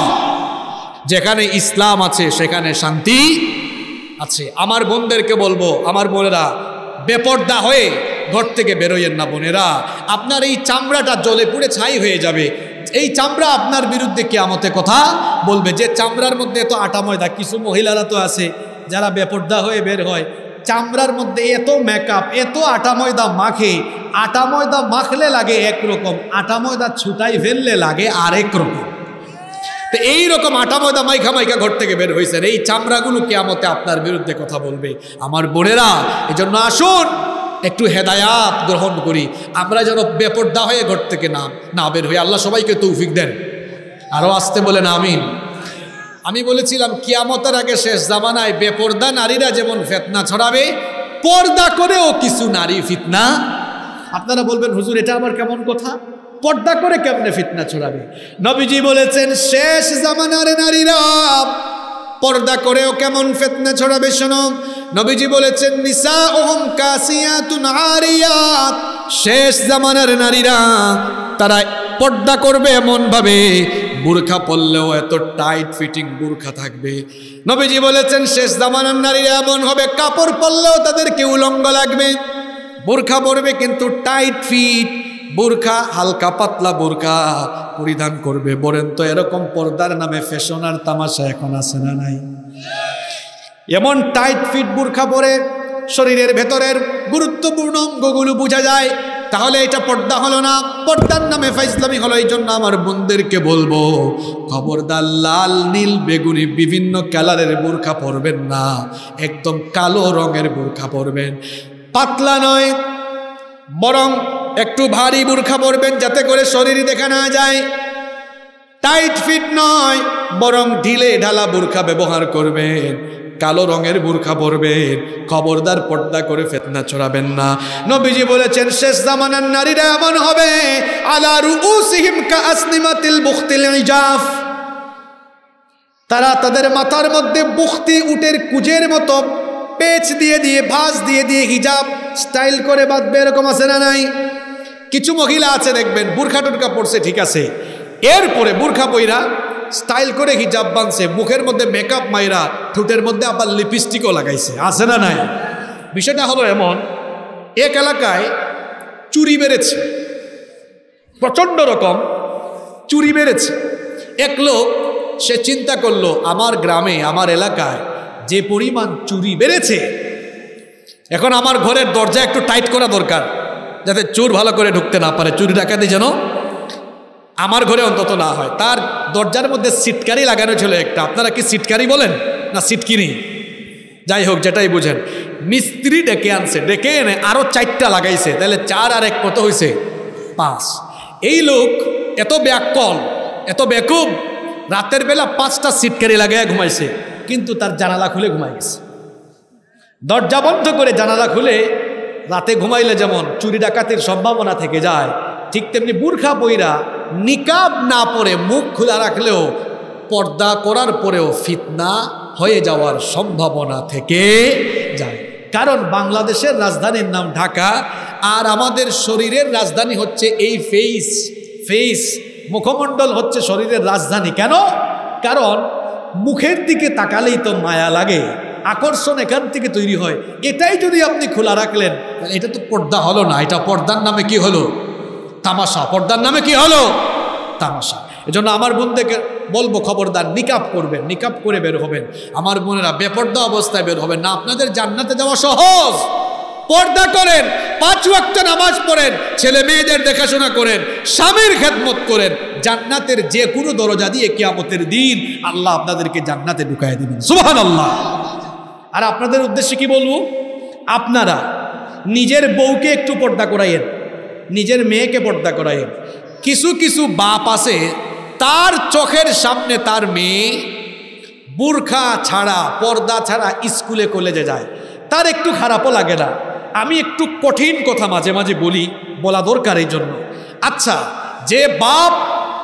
যেখানে ইসলাম আছে, সেখানে শান্তি আছে। আমার বোনদেরকে বলব, আমার বোনেরা, বেপর্দা হয়ে ঘর থেকে বেরোয়েন না বোনেরা। আপনার এই চামড়াটা জলে পুড়ে ছাই হয়ে যাবে। এই চামড়া আপনার বিরুদ্ধে কেয়ামতে কথা বলবে। যে চামড়ার মধ্যে এত আটা ময়দা, কিছু মহিলারা তো আছে, যারা বেপর্দা হয়ে বের হয় চামড়ার মধ্যে এত মেকআপ এত আটা ময়দা মাখে, আটা ময়দা মাখলে লাগে একরকম, আটা ময়দা ছুটাই ফেললে লাগে আরেক রকম। তো এইরকম আটা ময়দা মাইখা মাইখা ঘর থেকে বের হয়েছেন এই চামড়াগুলো কেয়ামতে আপনার বিরুদ্ধে কথা বলবে। আমার বোনেরা, এজন্য আসুন, একটু হেদায়াত গ্রহণ করি। আমরা যেন বেপর্দা হয়ে ঘর থেকে না না বের হই। আল্লাহ সবাইকে তৌফিক দেন। আরও আসতে বলেন, আমিন। আমি বলেছিলাম, কিয়ামতের আগে শেষ জামানায় বেপর্দা নারীরা যেমন ফেতনা ছড়াবে, পর্দা করেও কিছু নারী ফিতনা। আপনারা বলবেন, হুজুর, এটা আমার কেমন কথা? পর্দা করে কেমনে ফিতনা ছড়াবে? নবীজি বলেছেন, শেষ জামানার নারীরা পর্দা করেও কেমন ফেতনা ছড়াবে শোনো। নবীজি বলেছেন নিসা ওহম কাসিয়াতুন আরিয়াত। শেষ জামানার নারীরা তারা পর্দা করবে এমন ভাবে বুরখা পরলেও এত টাইট ফিটিং বুরখা থাকবে। নবীজি বলেছেন, শেষ জামানার নারীরা এমন হবে, কাপড় পরলেও তাদেরকে উলঙ্গ লাগবে। বোরখা পরবে কিন্তু টাইট ফিট বোরখা হালকা পাতলা বোরখা পরিধান করবে। বলেন তো, এরকম পর্দার নামে ফ্যাশন আর তামাশা এখন আছে না নাই? এমন টাইট ফিট বোরখা পরে শরীরের ভেতরের গুরুত্বপূর্ণ অঙ্গগুলো বোঝা যায়, তাহলে এটা পর্দা হলো না। পর্দার নামে ফাইসলামি হলো, এই জন্য আমার বোনদেরকে বলব, খবরদার লাল, নীল, বেগুনি বিভিন্ন কালারের বোরখা পরবেন না, একদম কালো রঙের বোরখা পরবেন। পাতলা নয়, বরং একটু ভারী বোরখা পরবেন যাতে করে শরীর দেখা না যায়। টাইট ফিট নয়, বরং ঢিলে ঢালা বোরখা ব্যবহার করবেন। কালো রঙের বোরখা পরবেন। খবরদার পর্দা করে ফেতনা ছড়াবেন না। নবীজি বলেছেন, শেষ জামানার নারীরা এমন হবে। তারা তাদের মাথার মধ্যে বুখতি উটের কুজের মতো পেচ দিয়ে দিয়ে, ভাঁজ দিয়ে দিয়ে হিজাব স্টাইল করে বাঁধবে, এরকম আছে না নাই? কিছু মহিলা আছে, দেখবেন বুরখা টুরখা পড়ছে ঠিক আছে। এরপরে বুরখা পইরা স্টাইল করে হিজাব বাঁধছে, মুখের মধ্যে মেকআপ মাইরা, ঠোঁটের মধ্যে আবার লিপস্টিকও লাগাইছে, আছে না নাই? বিষয়টা হলো এমন, এক এলাকায় চুরি বেড়েছে। প্রচণ্ড রকম চুরি বেড়েছে। এক লোক, সে চিন্তা করল, আমার গ্রামে, আমার এলাকায় যে পরিমাণ চুরি বেড়েছে, এখন আমার ঘরের দরজা একটু টাইট করা দরকার, যাতে চোর ভালো করে ঢুকতে না পারে। চুরি ডাকাতি যেন আমার ঘরে অন্তত না হয়। তার দরজার মধ্যে সিটকারি লাগানো ছিল একটা। আপনারা কি সিটকারি বলেন? না সিটকিনি যাই হোক, যেটাই বুঝেন। মিস্ত্রি ডেকে আনছে। ডেকে এনে আরও চারটা লাগাইছে। তাহলে চার আর এক কত হয়েছে পাঁচ। এই লোক এত ব্যাকল, এত বেকুব, রাতের বেলা পাঁচটা সিটকারি লাগায় ঘুমাইছে। কিন্তু তার জানালা খুলে ঘুমাই গেছে। দরজা বন্ধ করে জানালা খুলে রাতে ঘুমাইলে যেমন চুরি ডাকাতির সম্ভাবনা থেকে যায়, ঠিক তেমনি বুর্খা বইরা নিকাব না পরে মুখ খোলা রাখলেও পর্দা করার পরেও ফিতনা হয়ে যাওয়ার সম্ভাবনা থেকে যায়। কারণ বাংলাদেশের রাজধানীর নাম ঢাকা, আর আমাদের শরীরের রাজধানী হচ্ছে এই ফেইস। ফেইস মুখমণ্ডল হচ্ছে শরীরের রাজধানী। কেন? কারণ মুখের দিকে তাকালেই তো মায়া লাগে। আকর্ষণ এখান থেকে তৈরি হয়। এটাই যদি আপনি খোলা রাখলেন, তাহলে এটা তো পর্দা হলো না। এটা পর্দার নামে কি হলো? তামাশা। পর্দার নামে কি হলো? তামাশা। এজন্য আমার বোনদেরকে বলব, খবরদার, নিকাপ করবেন, নিকাপ করে বের হবেন। আমার বোনেরা বেপর্দা অবস্থায় বের হবেন না। আপনাদের জান্নাতে যাওয়া সহজ। পর্দা করেন, পাঁচ ওয়াক্ত নামাজ পড়েন, ছেলে মেয়েদের দেখাশোনা করেন, স্বামীর খেদমত করেন, জান্নাতের যে কোনো দরজা দিয়ে কিয়ামতের দিন আল্লাহ আপনাদেরকে জান্নাতে ঢুকাই দিবেন। সুবহান আল্লাহ আর আপনাদের উদ্দেশ্যে কি বলব? আপনারা নিজের বউকে একটু পর্দা করাইয়েন, নিজের মেয়েকে পর্দা করাইয়েন। কিছু কিছু বাপ আছে, তার চোখের সামনে তার মেয়ে বুর্খা ছাড়া, পর্দা ছাড়া স্কুলে, কলেজে যায়। তার একটু খারাপও লাগে না। আমি একটু কঠিন কথা মাঝে মাঝে বলি, বলা দরকার এই জন্য। আচ্ছা যে বাপ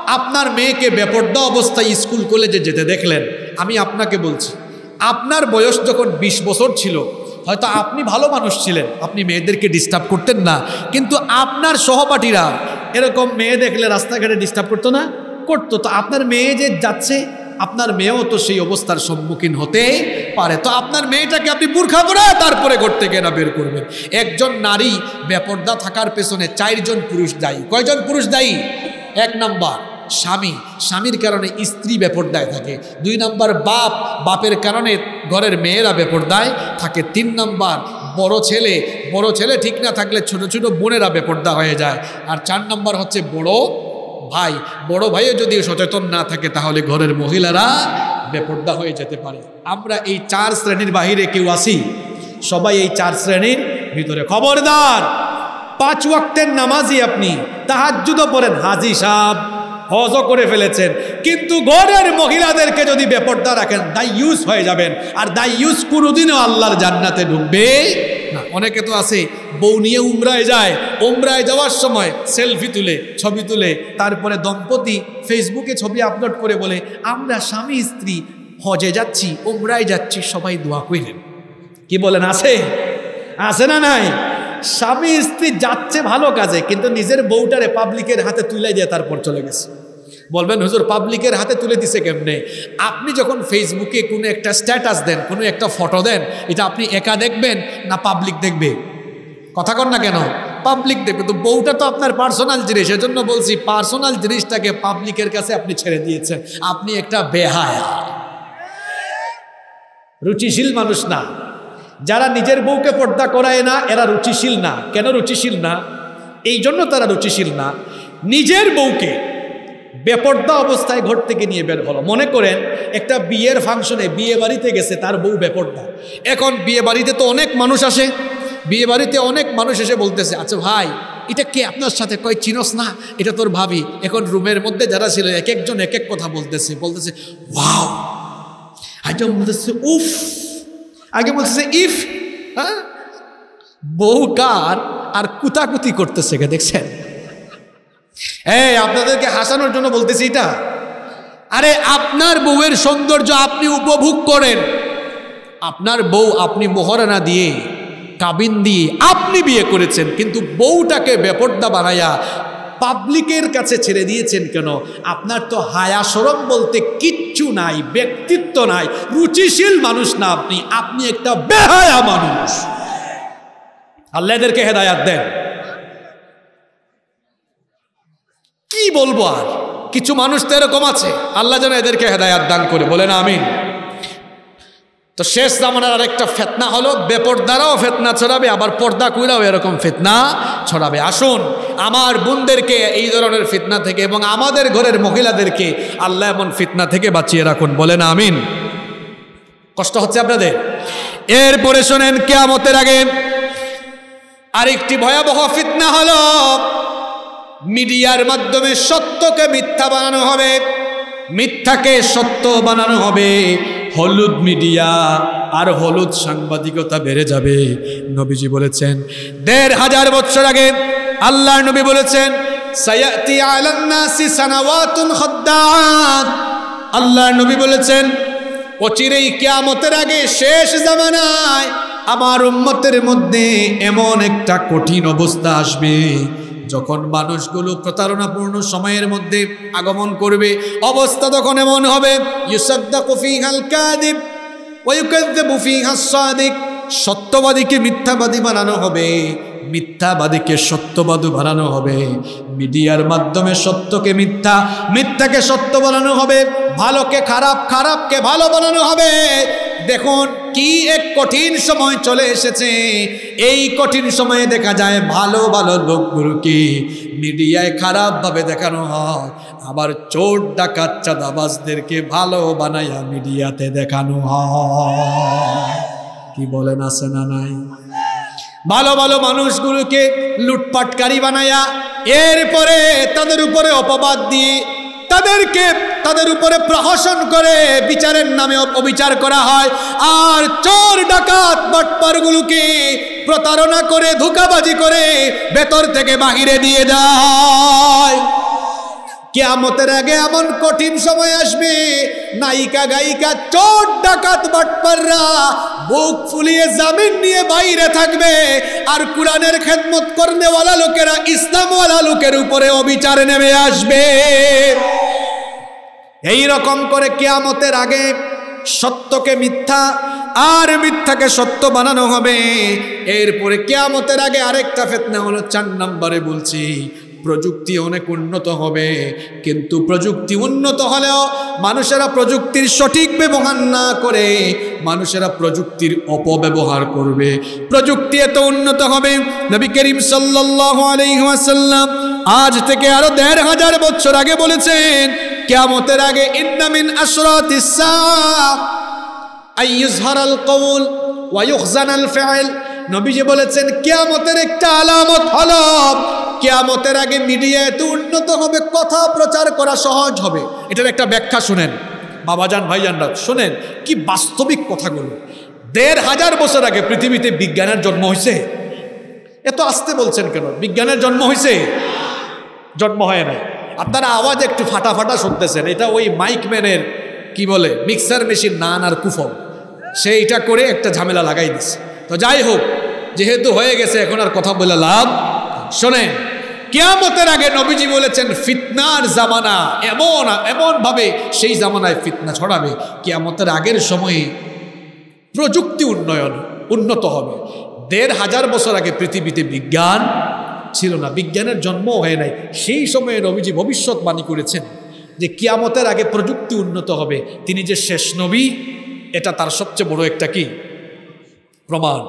আপনার মেয়েকে বেপর্দা অবস্থায় স্কুল কলেজে যেতে দেখলেন, আমি আপনাকে বলছি, আপনার বয়স যখন ২০ বছর ছিল, হয়তো আপনি ভালো মানুষ ছিলেন, আপনি মেয়েদেরকে ডিস্টার্ব করতেন না, কিন্তু আপনার সহপাঠীরা এরকম মেয়ে দেখলে রাস্তাঘাটে ডিস্টার্ব করতো না? করতো। তো আপনার মেয়ে যে যাচ্ছে আপনার মেয়েও তো সেই অবস্থার সম্মুখীন হতে পারে। তো আপনার মেয়েটাকে আপনি বুর্খা পরে তারপরে ঘর থেকে না বের করবেন। একজন নারী বেপর্দা থাকার পেছনে চারজন পুরুষ দায়ী। কয়জন পুরুষ দায়ী? এক নাম্বার স্বামী। স্বামীর কারণে স্ত্রী বেপর্দায় থাকে। দুই নাম্বার বাপ। বাপের কারণে ঘরের মেয়েরা বেপর্দায় থাকে। তিন নাম্বার বড় ছেলে। বড় ছেলে ঠিক না থাকলে ছোট ছোট বোনেরা বেপর্দা হয়ে যায়। আর চার নাম্বার হচ্ছে বড় ভাই, বড় ভাইও যদি সচেতন না থাকে, তাহলে ঘরের মহিলারা বেপর্দা হয়ে যেতে পারে। আমরা এই চার শ্রেণির বাহিরে কেউ আসি সবাই এই চার শ্রেণির ভিতরে। খবরদার, পাঁচ ওয়াক্তের নামাজি আপনি। তাহাজ্জুদও পড়েন। হাজি সাহ হজও করে ফেলেছেন। কিন্তু ঘরের মহিলাদেরকে যদি বেপর্দা রাখেন দাই ইউজ হয়ে যাবেন। আর দাই ইউজ কোনোদিনও আল্লাহর জান্নাতে ঢুকবে না। অনেকে তো আছে বউ নিয়ে উমরায় যায়। উমরায় যাওয়ার সময় সেলফি তুলে, ছবি তুলে, তারপরে দম্পতি ফেসবুকে ছবি আপলোড করে বলে, আমরা স্বামী, স্ত্রী, হজে যাচ্ছি, উমরায় যাচ্ছি, সবাই দোয়া কইলেন। কি বলেন, আছে? আছে না নাই? স্বামী, স্ত্রী যাচ্ছে ভালো কাজে, কিন্তু নিজের বউটারে পাবলিকের হাতে তুলে দিয়ে তারপর চলে গেছে। বলবেন, হুজুর পাবলিকের হাতে তুলে দিছে কেমনে? আপনি যখন ফেসবুকে কোনো একটা স্ট্যাটাস দেন, কোনো একটা ফটো দেন, এটা আপনি একা দেখবেন না পাবলিক দেখবে? কথা কর না কেন? পাবলিক দেখবে তো বউটা তো আপনার পার্সোনাল জিনিস, এজন্য বলছি পার্সোনাল জিনিসটাকে পাবলিকের কাছে আপনি ছেড়ে দিয়েছেন। আপনি একটা বেহায়া। রুচিশীল মানুষ না। যারা নিজের বউকে পর্দা করায় না, এরা রুচিশীল না। কেন রুচিশীল না? এই জন্য তারা রুচিশীল না। নিজের বউকে বেপর্দা অবস্থায় ঘর থেকে নিয়ে বের হলো। মনে করেন, একটা বিয়ের ফাংশনে বিয়ে বাড়িতে গেছে, তার বউ বেপর্দা। এখন বিয়ে বাড়িতে তো অনেক মানুষ আসে। বিয়ে বাড়িতে অনেক মানুষ এসে বলতেছে আচ্ছা ভাই, এটা কে আপনার সাথে? কয়, চিনস না? এটা তোর ভাবি। এখন রুমের মধ্যে যারা ছিল, এক একজন এক এক কথা বলতেছে বলতেছে, ওয়াও। আজ বলতেছে, উফ। আগে বলতেছে, ইফ। হ্যাঁ? বউ কার আর কুতাকুতি করতেছে দেখছেন? এই, আপনাদেরকে হাসানোর জন্য বলতেছি এটা। আরে, আপনার বউয়ের সৌন্দর্য আপনি উপভোগ করেন। আপনার বউ আপনি মোহরানা দিয়ে কাবিন দিয়ে আপনি বিয়ে করেছেন, কিন্তু বউটাকে বেপর্দা বানাইয়া পাবলিকের কাছে ছেড়ে দিয়েছেন কেন? আপনার তো হায়া সরম বলতে কিচ্ছু নাই, ব্যক্তিত্ব নাই, রুচিশীল মানুষ না আপনি আপনি একটা বেহায়া মানুষ। আল্লাহ এদেরকে হেদায়াত দেন। কি বলব আর? কিছু মানুষ তো এরকম আছে, আল্লাহ যেন এদেরকে হেদায়াত দান করে, বলেন আমিন। তো শেষ জামানার আরেকটা ফেতনা হলো, বেপর্দারাও ফেতনা ছড়াবে, আবার পর্দা কুইরাও এরকম ফেতনা ছড়াবে। আসুন, আমার বোনদেরকে এই ধরনের ফিতনা থেকে এবং আমাদের ঘরের মহিলাদেরকে আল্লাহ এমন ফিতনা থেকে বাঁচিয়ে রাখুন। বলেন আমিন। কষ্ট হচ্ছে আপনাদের? এরপরে শোনেন, কেয়ামতের আগে আরেকটি ভয়াবহ ফিতনা হলো, মিডিয়ার মাধ্যমে সত্যকে মিথ্যা বানানো হবে, মিথ্যাকে সত্য বানানো হবে। হলুদ মিডিয়া আর হলুদ সাংবাদিকতা বেড়ে যাবে। নবীজি বলেছেন, দেড় হাজার বছর আগে আল্লাহ নবী বলেছেন আল্লাহ নবী বলেছেন অচিরেই কেয়ামতের আগে শেষ জামানায় আমার উম্মতের মধ্যে এমন একটা কঠিন অবস্থা আসবে। যখন মানুষগুলো প্রতারণাপূর্ণ সময়ের মধ্যে আগমন করবে, অবস্থা তখন এমন হবে সাদিক। সত্যবাদীকে মিথ্যাবাদী বানানো হবে, মিথ্যাবাদীকে সত্যবাদী বানানো হবে। মিডিয়ার মাধ্যমে সত্যকে মিথ্যা, মিথ্যাকে সত্য বানানো হবে, ভালোকে খারাপ, খারাপকে ভালো বানানো হবে। দেখুন কি এক কঠিন সময় চলে এসেছে? এই কঠিন সময়ে দেখা যায় ভালো ভালো লোকগুলোকে মিডিয়ায় খারাপভাবে দেখানো হয়? আবার চোর, ডাকাত, চাঁদাবাজদেরকে ভালো বানাইয়া মিডিয়াতে দেখানো হয়। কি বলেন, আছে না নাই? ভালো ভালো মানুষগুলোকে লুটপাটকারী বানায়া, এরপরে তাদের উপরে অপবাদ দিয়ে তাদেরকে তাদের উপরে প্রহসন করে বিচারের নামে অবিচার করা হয়। আর চোর, ডাকাত, বাটপারগুলোকে প্রতারণা করে, ধোকাবাজি করে ভেতর থেকে বাহিরে দিয়ে দেয়। কেয়ামতের আগে এমন কঠিন সময় আসবে, নায়িকা, গায়িকা, চোর, ডাকাত, বাটপাররা বুক ফুলিয়ে জামিন নিয়ে বাইরে থাকবে। আর কোরআনের খেদমত করনেওয়ালা লোকেরা ইসলামওয়ালা লোকের উপরে অবিচার নেমে আসবে। এই রকম করে কেয়ামতের আগে সত্যকে মিথ্যা আর মিথ্যাকে সত্য বানানো হবে। এরপরে কেয়ামতের আগে আরেকটা ফেতনা হলো চার নম্বরে বলছি প্রযুক্তি অনেক উন্নত হবে, কিন্তু প্রযুক্তি উন্নত হলেও মানুষেরা প্রযুক্তির সঠিক ব্যবহার না করে মানুষেরা প্রযুক্তির অপব্যবহার করবে। প্রযুক্তি এত উন্নত হবে, নবী করিম ওয়াসাল্লাম আজ থেকে আরও দেড় হাজার বছর আগে বলেছেন, কিয়ামতের আগে ইন্নামিন আশরাতিস সাআ আইয়ুজহারাল কওল ওয়া ইউখজানাল ফি'ল নবীজি বলেছেন, কিয়ামতের একটা আলামত হলো কিয়ামতের আগে মিডিয়া এত উন্নত হবে, কথা প্রচার করা সহজ হবে। এটার একটা ব্যাখ্যা শুনেন। বাবাজান, ভাইজানরা, শোনেন কি বাস্তবিক কথাগুলো। দেড় হাজার বছর আগে পৃথিবীতে বিজ্ঞানের জন্ম হয়েছে এত আসতে বলছেন কেন? বিজ্ঞানের জন্ম হয়েছে জন্ম হয় নাই। আপনারা আওয়াজ একটু ফাটা ফাটা শুনতেছেন। এটা ওই মাইক ম্যানের, কি বলে, মিক্সার মেশিন নান আর কুফল। সে এটা করে একটা ঝামেলা লাগাই দিছে। তো যাই হোক, যেহেতু হয়ে গেছে, এখন আর কথা বলে লাভ শোনেন কেয়ামতের আগে নবীজি বলেছেন, ফিতনার জামানা এমন এমন ভাবে সেই জামানায় ফিতনা ছড়াবে। কেয়ামতের আগের সময়ে প্রযুক্তি উন্নয়ন উন্নত হবে। দেড় হাজার বছর আগে পৃথিবীতে বিজ্ঞান ছিল না, বিজ্ঞানের জন্ম হয় নাই। সেই সময়ে নবীজি ভবিষ্যৎবাণী করেছেন যে, কিয়ামতের আগে প্রযুক্তি উন্নত হবে। তিনি যে শেষ নবী, এটা তার সবচেয়ে বড় একটা কি? প্রমাণ।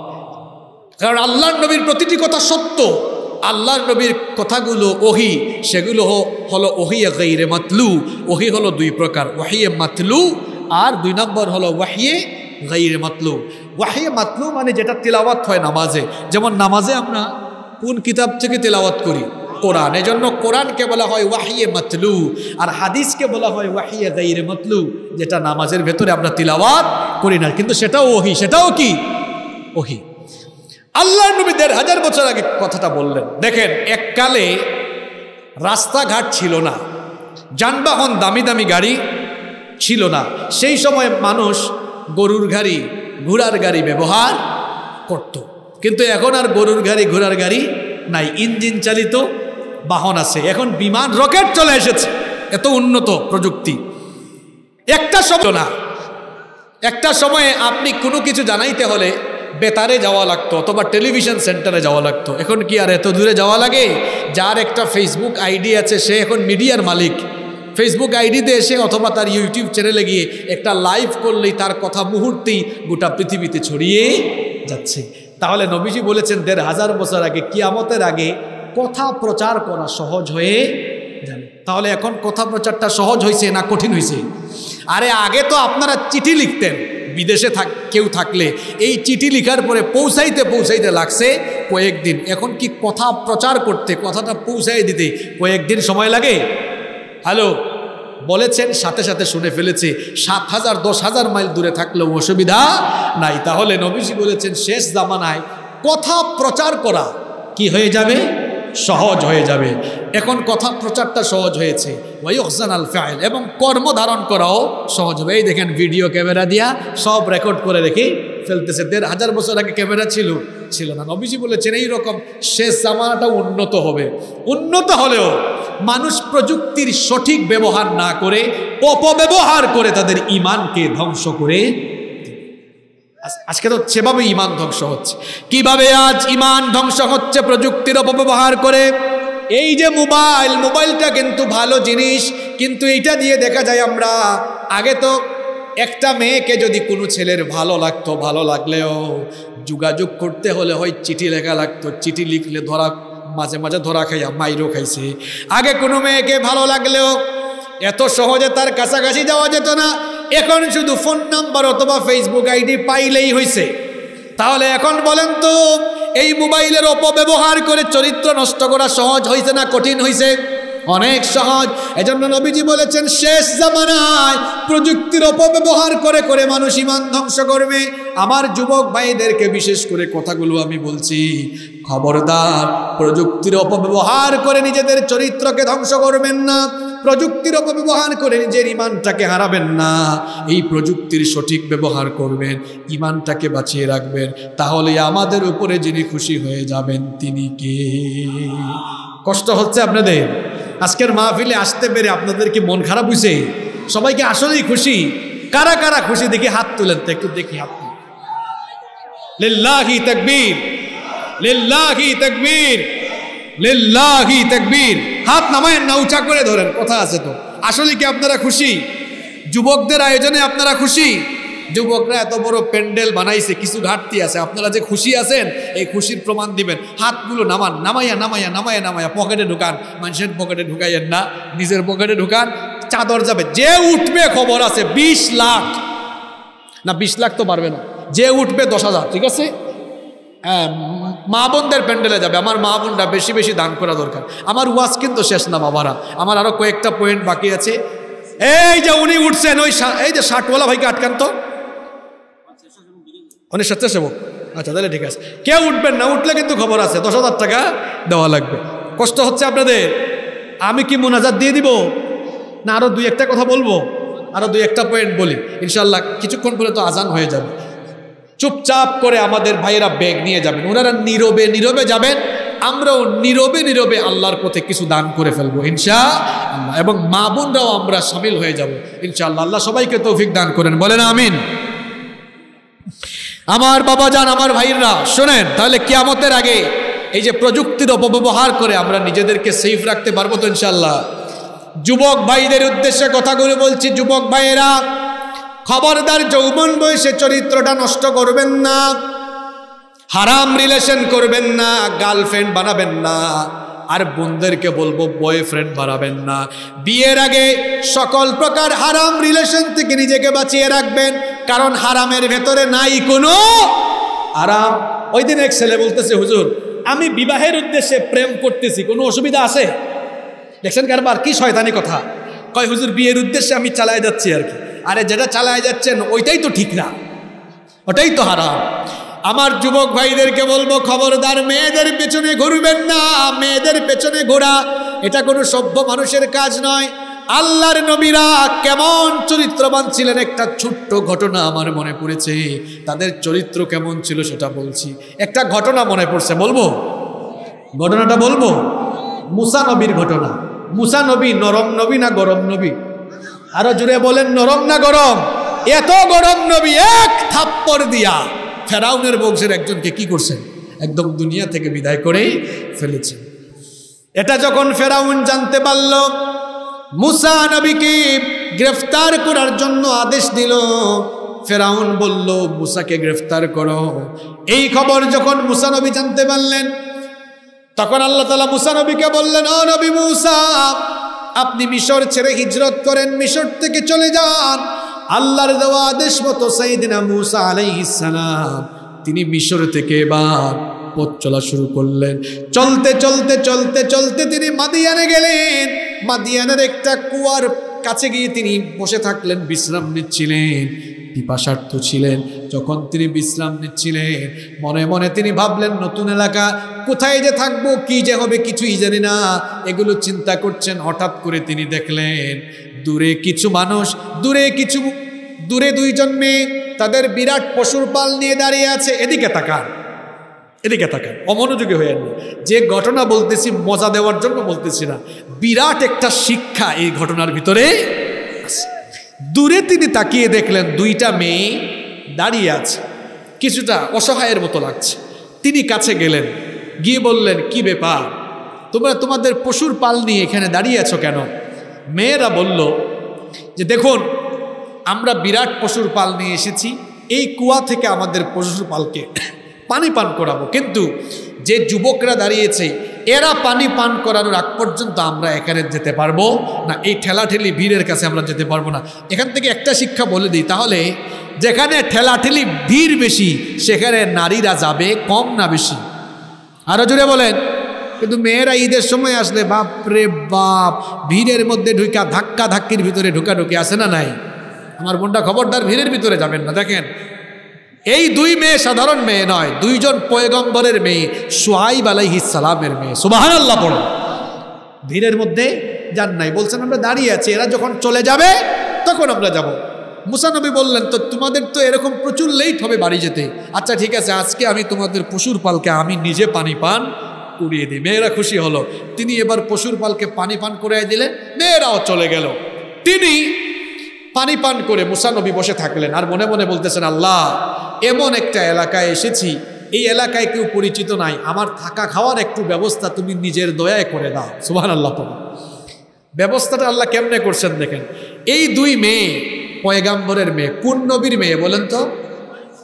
কারণ আল্লাহর নবীর প্রতিটি কথা সত্য। আল্লাহর নবীর কথাগুলো ওহি, সেগুলো হলো ওহিয়ে গৈরে মাতলু। ওহি হলো দুই প্রকার ওয়াহিয়ে মাতলু আর দুই নম্বর হলো ওয়াহিয়ে গাইরে মাতলু। ওয়াহিয়ে মাতলু মানে যেটা তেলাওয়াত হয় নামাজে। যেমন নামাজে আমরা কোন কিতাব থেকে তেলাওয়াত করি? কোরআন। এজন্য কোরআনকে বলা হয় ওয়াহিয়ে মাতলু আর হাদিসকে বলা হয় ওয়াহিয়ে গাইরে মাতলু, যেটা নামাজের ভেতরে আমরা তিলাওয়াত করি না। কিন্তু সেটাও ওহি, সেটাও কি? ওহি। আল্লাহ নবী দেড় হাজার বছর আগে কথাটা বললেন। দেখেন, এককালে রাস্তাঘাট ছিল না, যানবাহন দামি দামি গাড়ি ছিল না। সেই সময় মানুষ গরুর গাড়ি, ঘোড়ার গাড়ি ব্যবহার করত। কিন্তু এখন আর গরুর গাড়ি, ঘোড়ার গাড়ি নাই। ইঞ্জিন চালিত বাহন আছে। এখন বিমান, রকেট চলে এসেছে। এত উন্নত প্রযুক্তি। একটা সময় না। একটা সময়ে আপনি কোনো কিছু জানাইতে হলে বেতারে যাওয়া লাগতো, অথবা টেলিভিশন সেন্টারে যাওয়া লাগতো। এখন কি আর এত দূরে যাওয়া লাগে? যার একটা ফেসবুক আইডি আছে, সে এখন মিডিয়ার মালিক। ফেসবুক আইডিতে এসে অথবা তার ইউটিউব চ্যানেলে গিয়ে একটা লাইভ করলেই তার কথা মুহূর্তেই গোটা পৃথিবীতে ছড়িয়ে যাচ্ছে। তাহলে নবীজি বলেছেন, দেড় হাজার বছর আগে, কিয়ামতের আগে কথা প্রচার করা সহজ হয়ে যাবে। তাহলে এখন কথা প্রচারটা সহজ হয়েছে না কঠিন হয়েছে আরে আগে তো আপনারা চিঠি লিখতেন। বিদেশে থাক, কেউ থাকলে এই চিঠি লিখার পরে পৌঁছাইতে পৌঁছাইতে লাগছে কয়েকদিন। এখন কি কথা প্রচার করতে, কথাটা পৌঁছাই দিতে কয়েকদিন সময় লাগে? হ্যালো, বলেছেন, সাথে সাথে শুনে ফেলেছে, সাত হাজার, দশ হাজার মাইল দূরে থাকলেও অসুবিধা নাই। তাহলে নবীজি বলেছেন, শেষ জামানায় কথা প্রচার করা কি হয়ে যাবে? সহজ হয়ে যাবে। এখন কথা প্রচারটা সহজ হয়েছে। আল ফাইল। এবং কর্ম ধারণ করাও সহজ হবে। এই দেখেন ভিডিও ক্যামেরা দিয়া সব রেকর্ড করে রেখে ফেলতেছে। দেড় হাজার বছর আগে ক্যামেরা ছিল ছিল না। নবীজি বলেছেন, এই রকম শেষ জামানাটা উন্নত হবে। উন্নত হলেও মানুষ প্রযুক্তির সঠিক ব্যবহার না করে, অপব্যবহার করে তাদের ইমানকে ধ্বংস করে আজকে তো সেভাবে ইমান ধ্বংস হচ্ছে। কীভাবে আজ ইমান ধ্বংস হচ্ছে প্রযুক্তির অপব্যবহার করে? এই যে মোবাইল, মোবাইলটা কিন্তু ভালো জিনিস, কিন্তু এইটা দিয়ে দেখা যায় আমরা, আগে তো একটা মেয়েকে যদি কোনো ছেলের ভালো লাগতো, ভালো লাগলেও যোগাযোগ করতে হলে হয় চিঠি লেখা লাগতো, চিঠি লিখলে ধরা, মাঝে মাঝে ধরা খাইয়া মাইরও খাইছে। আগে কোনো মেয়েকে ভালো লাগলেও এত সহজে তার কাছাকাছি যাওয়া যেত না। এখন শুধু ফোন নাম্বার অথবা ফেসবুক আইডি পাইলেই হয়েছে তাহলে এখন বলেন তো, এই মোবাইলের অপব্যবহার করে চরিত্র নষ্ট করা সহজ হয়েছে না কঠিন হয়েছে অনেক সহজ। এজন্য নবীজি বলেছেন, শেষ জামানায় প্রযুক্তির অপব্যবহার করে করে মানুষ ইমান ধ্বংস করবে। আমার যুবক ভাইদেরকে বিশেষ করে কথাগুলো আমি বলছি। খবরদার, প্রযুক্তির অপব্যবহার করে নিজেদের চরিত্রকে ধ্বংস করবেন না। প্রযুক্তির অপব্যবহার করে নিজের ইমানটাকে হারাবেন না। এই প্রযুক্তির সঠিক ব্যবহার করবেন ইমানটাকে বাঁচিয়ে রাখবেন। তাহলে আমাদের উপরে যিনি খুশি হয়ে যাবেন, তিনি কে? কষ্ট হচ্ছে আপনাদের? আজকের মাহফিলে আসতে পেরে আপনাদের কি মন খারাপ হয়েছে সবাইকে আসলেই খুশি? কারা কারা খুশি? দেখি হাত তুলেন তো, একটু দেখি হাত লিল্লাহি তাকবীর। লিল্লাহি তাকবীর। লিল্লাহি তাকবীর। হাত নামায়েন না, উঁচা করে ধরেন, কথা আছে তো। আসলে কি আপনারা খুশি? যুবকদের আয়োজনে আপনারা খুশি? যুবকরা এত বড় প্যান্ডেল বানাইছে, কিছু ঘাটতি আছে। আপনারা যে খুশি আছেন, এই খুশির প্রমাণ দিবেন। হাতগুলো নামান, নামাইয়া নামাইয়া নামাইয়া নামাইয়া পকেটে ঢুকান। মানুষের পকেটে ঢুকাইয়েন না, নিজের পকেটে ঢুকান। চাদর যাবে। যে উঠবে খবর আছে, বিশ লাখ। না, বিশ লাখ তো পারবে না। যে উঠবে দশ হাজার, ঠিক আছে? হ্যাঁ মা বোনদের প্যান্ডেলে যাবে। আমার মা বোনরা বেশি বেশি দান করা দরকার। আমার ওয়াজ কিন্তু শেষ না, বাবারা। আমার আরও কয়েকটা পয়েন্ট বাকি আছে। এই যে উনি উঠছেন, ওই এই যে ষাটওয়ালা ভাইকে আটকান তো। উনি স্বেচ্ছাসেবক আচ্ছা তাহলে ঠিক আছে। কেউ উঠবেন না, উঠলে কিন্তু খবর আছে, দশ হাজার টাকা দেওয়া লাগবে। কষ্ট হচ্ছে আপনাদের। আমি কি মোনাজাত দিয়ে দিব? না আরও দুই একটা কথা বলব? আরও দুই একটা পয়েন্ট বলি। ইনশাল্লাহ কিছুক্ষণ পরে তো আজান হয়ে যাবে। চুপচাপ করে আমাদের ভাইয়েরা ব্যাগ নিয়ে যাবেন। ওনারা নীরবে নীরবে যাবেন। আমরাও নীরবে নীরবে আল্লাহর পথে কিছু দান করে ফেলব ইনশা এবং মা বোনরাও আমরা সামিল হয়ে যাব, ইনশাআল্লাহ। আল্লাহ সবাইকে তৌফিক দান করেন। বলেন আমিন। আমার বাবা যান, আমার ভাইরা শোনেন, তাহলে কিয়ামতের আগে এই যে প্রযুক্তির অপব্যবহার করে আমরা নিজেদেরকে সেফ রাখতে পারব তো ইনশাল্লাহ যুবক ভাইদের উদ্দেশ্যে কথাগুলো বলছি, যুবক ভাইয়েরা, খবরদার যৌবন বয়সে চরিত্রটা নষ্ট করবেন না, হারাম রিলেশন করবেন না গার্লফ্রেন্ড বানাবেন না। আর বোনদেরকে বলব বয়ফ্রেন্ড বাড়াবেন না। বিয়ের আগে সকল প্রকার হারাম রিলেশন থেকে নিজেকে বাঁচিয়ে রাখবেন। কারণ হারামের ভেতরে নাই কোনো আরাম। ওই দিন এক ছেলে বলতেছে, হুজুর, আমি বিবাহের উদ্দেশ্যে প্রেম করতেছি, কোনো অসুবিধা আছে? দেখছেন কারবার, কি শয়তানি কথা। কয়, হুজুর, বিয়ের উদ্দেশ্যে আমি চালায় যাচ্ছি আর কি। আরে, যেটা চালায় যাচ্ছেন, ওইটাই তো ঠিক না। ওটাই তো হারাম। আমার যুবক ভাইদেরকে বলব, খবরদার, মেয়েদের পেছনে ঘুরবেন না, মেয়েদের পেছনে ঘোরা। এটা কোনো সভ্য মানুষের কাজ নয়। আল্লাহর নবীরা কেমন চরিত্রবান ছিলেন, একটা ছোট্ট ঘটনা আমার মনে পড়েছে। তাদের চরিত্র কেমন ছিল সেটা বলছি। একটা ঘটনা মনে পড়ছে, বলব? ঘটনাটা বলব? মুসা নবীর ঘটনা। মুসা নবী নরম নবী না গরম নবী? আরও জুড়ে বলেন, নরম না গরম? এত গরম নবী, এক থাপ্পড় দিয়া। ফেরাউনের বংশের একজনকে কি করছেন একদম দুনিয়া থেকে বিদায় করে ফেলেছেন এটা যখন ফেরাউন জানতে পারল, মুসা নবীকে গ্রেফতার করার জন্য আদেশ দিল, ফেরাউন বলল, মুসাকে গ্রেফতার করো। এই খবর যখন মুসা নবী জানতে পারলেন, তখন আল্লাহ তালা মুসা নবীকে বললেন, ও নবী মুসা, আপনি মিশর ছেড়ে হিজরত করেন, মিশর থেকে চলে যান। আল্লাহর দেওয়া আদেশ মতো সাইদিনা মুসা আলাইহিসালাম তিনি মিশর থেকে এবার পথ চলা শুরু করলেন। চলতে চলতে চলতে চলতে তিনি মাদিয়ানে গেলেন। মাদিয়ানের একটা কুয়ার কাছে গিয়ে তিনি বসে থাকলেন, বিশ্রাম নিচ্ছিলেন, পিপাসার্থ ছিলেন। যখন তিনি বিশ্রাম নিচ্ছিলেন, মনে মনে তিনি ভাবলেন, নতুন এলাকা, কোথায় যে থাকব, কি যে হবে কিছুই জানি না। এগুলো চিন্তা করছেন, হঠাৎ করে তিনি দেখলেন, দূরে কিছু মানুষ, দূরে কিছু, দূরে দুইজন মেয়ে, তাদের বিরাট পশুর পাল নিয়ে দাঁড়িয়ে আছে। এদিকে তাকান এদিকে তাকান, অমনোযোগী হয়ে না যে ঘটনা বলতেছি, মজা দেওয়ার জন্য বলতেছি না, বিরাট একটা শিক্ষা এই ঘটনার ভিতরে দূরে তিনি তাকিয়ে দেখলেন, দুইটা মেয়ে দাঁড়িয়ে আছে। কিছুটা অসহায়ের মতো লাগছে। তিনি কাছে গেলেন, গিয়ে বললেন, কি ব্যাপার? তোমরা তোমাদের পশুর পাল নিয়ে এখানে দাঁড়িয়ে আছো কেন? মেয়েরা বলল, যে দেখুন, আমরা বিরাট পশুর পাল নিয়ে এসেছি। এই কুয়া থেকে আমাদের পশুর পালকে পানি পান করাবো। কিন্তু যে যুবকরা দাঁড়িয়েছে এরা পানি পান করানোর আগ পর্যন্ত আমরা এখানে যেতে পারব না, এই ঠেলাঠেলি ভিড়ের কাছে আমরা যেতে পারব না। এখান থেকে একটা শিক্ষা বলে দিই, তাহলে যেখানে ঠেলাঠেলি ভিড় বেশি, সেখানে নারীরা যাবে কম না বেশি। আরও জোরে বলেন। কিন্তু মেয়েরা ঈদের সময় আসলে বাপ রে বাপ, ভিড়ের মধ্যে ঢুকা ধাক্কা ধাক্কির ভিতরে ঢুকা ঢুকে আসে না নাই? আমার বোনটা খবরদার ভিড়ের ভিতরে যাবেন না, দেখেন। এই দুই মেয়ে সাধারণ মেয়ে নয়, দুইজন পয়গম্বরের মেয়ে, সোহাইব আলাইহিস সালামের মেয়ে। সুবাহান আল্লাহ পড়ো। ভিড়ের মধ্যে যান নাই, বলছেন আমরা দাঁড়িয়ে আছি, এরা যখন চলে যাবে, তখন আমরা যাব। মুসানবী বললেন, তো তোমাদের তো এরকম প্রচুর লেট হবে বাড়ি যেতে। আচ্ছা ঠিক আছে, আজকে আমি তোমাদের পশুর পালকে আমি নিজে পানি পান করিয়ে দিই। মেয়েরা খুশি হলো। তিনি এবার পশুর পালকে পানি পান করিয়ে দিলেন, মেয়েরাও চলে গেল। তিনি পানি পান করে মুসানবী বসে থাকলেন আর মনে মনে বলতেছেন, আল্লাহ, এমন একটা এলাকায় এসেছি, এই এলাকায় কেউ পরিচিত নাই, আমার থাকা খাওয়ার একটু ব্যবস্থা তুমি নিজের দয়ায় করে দাও। সুবাহ আল্লাহ ব্যবস্থাটা আল্লাহ কেমনে করছেন দেখেন, এই দুই মেয়ে পয়গাম্বরের মেয়ে, কোন নবীর মেয়ে বলেন তো?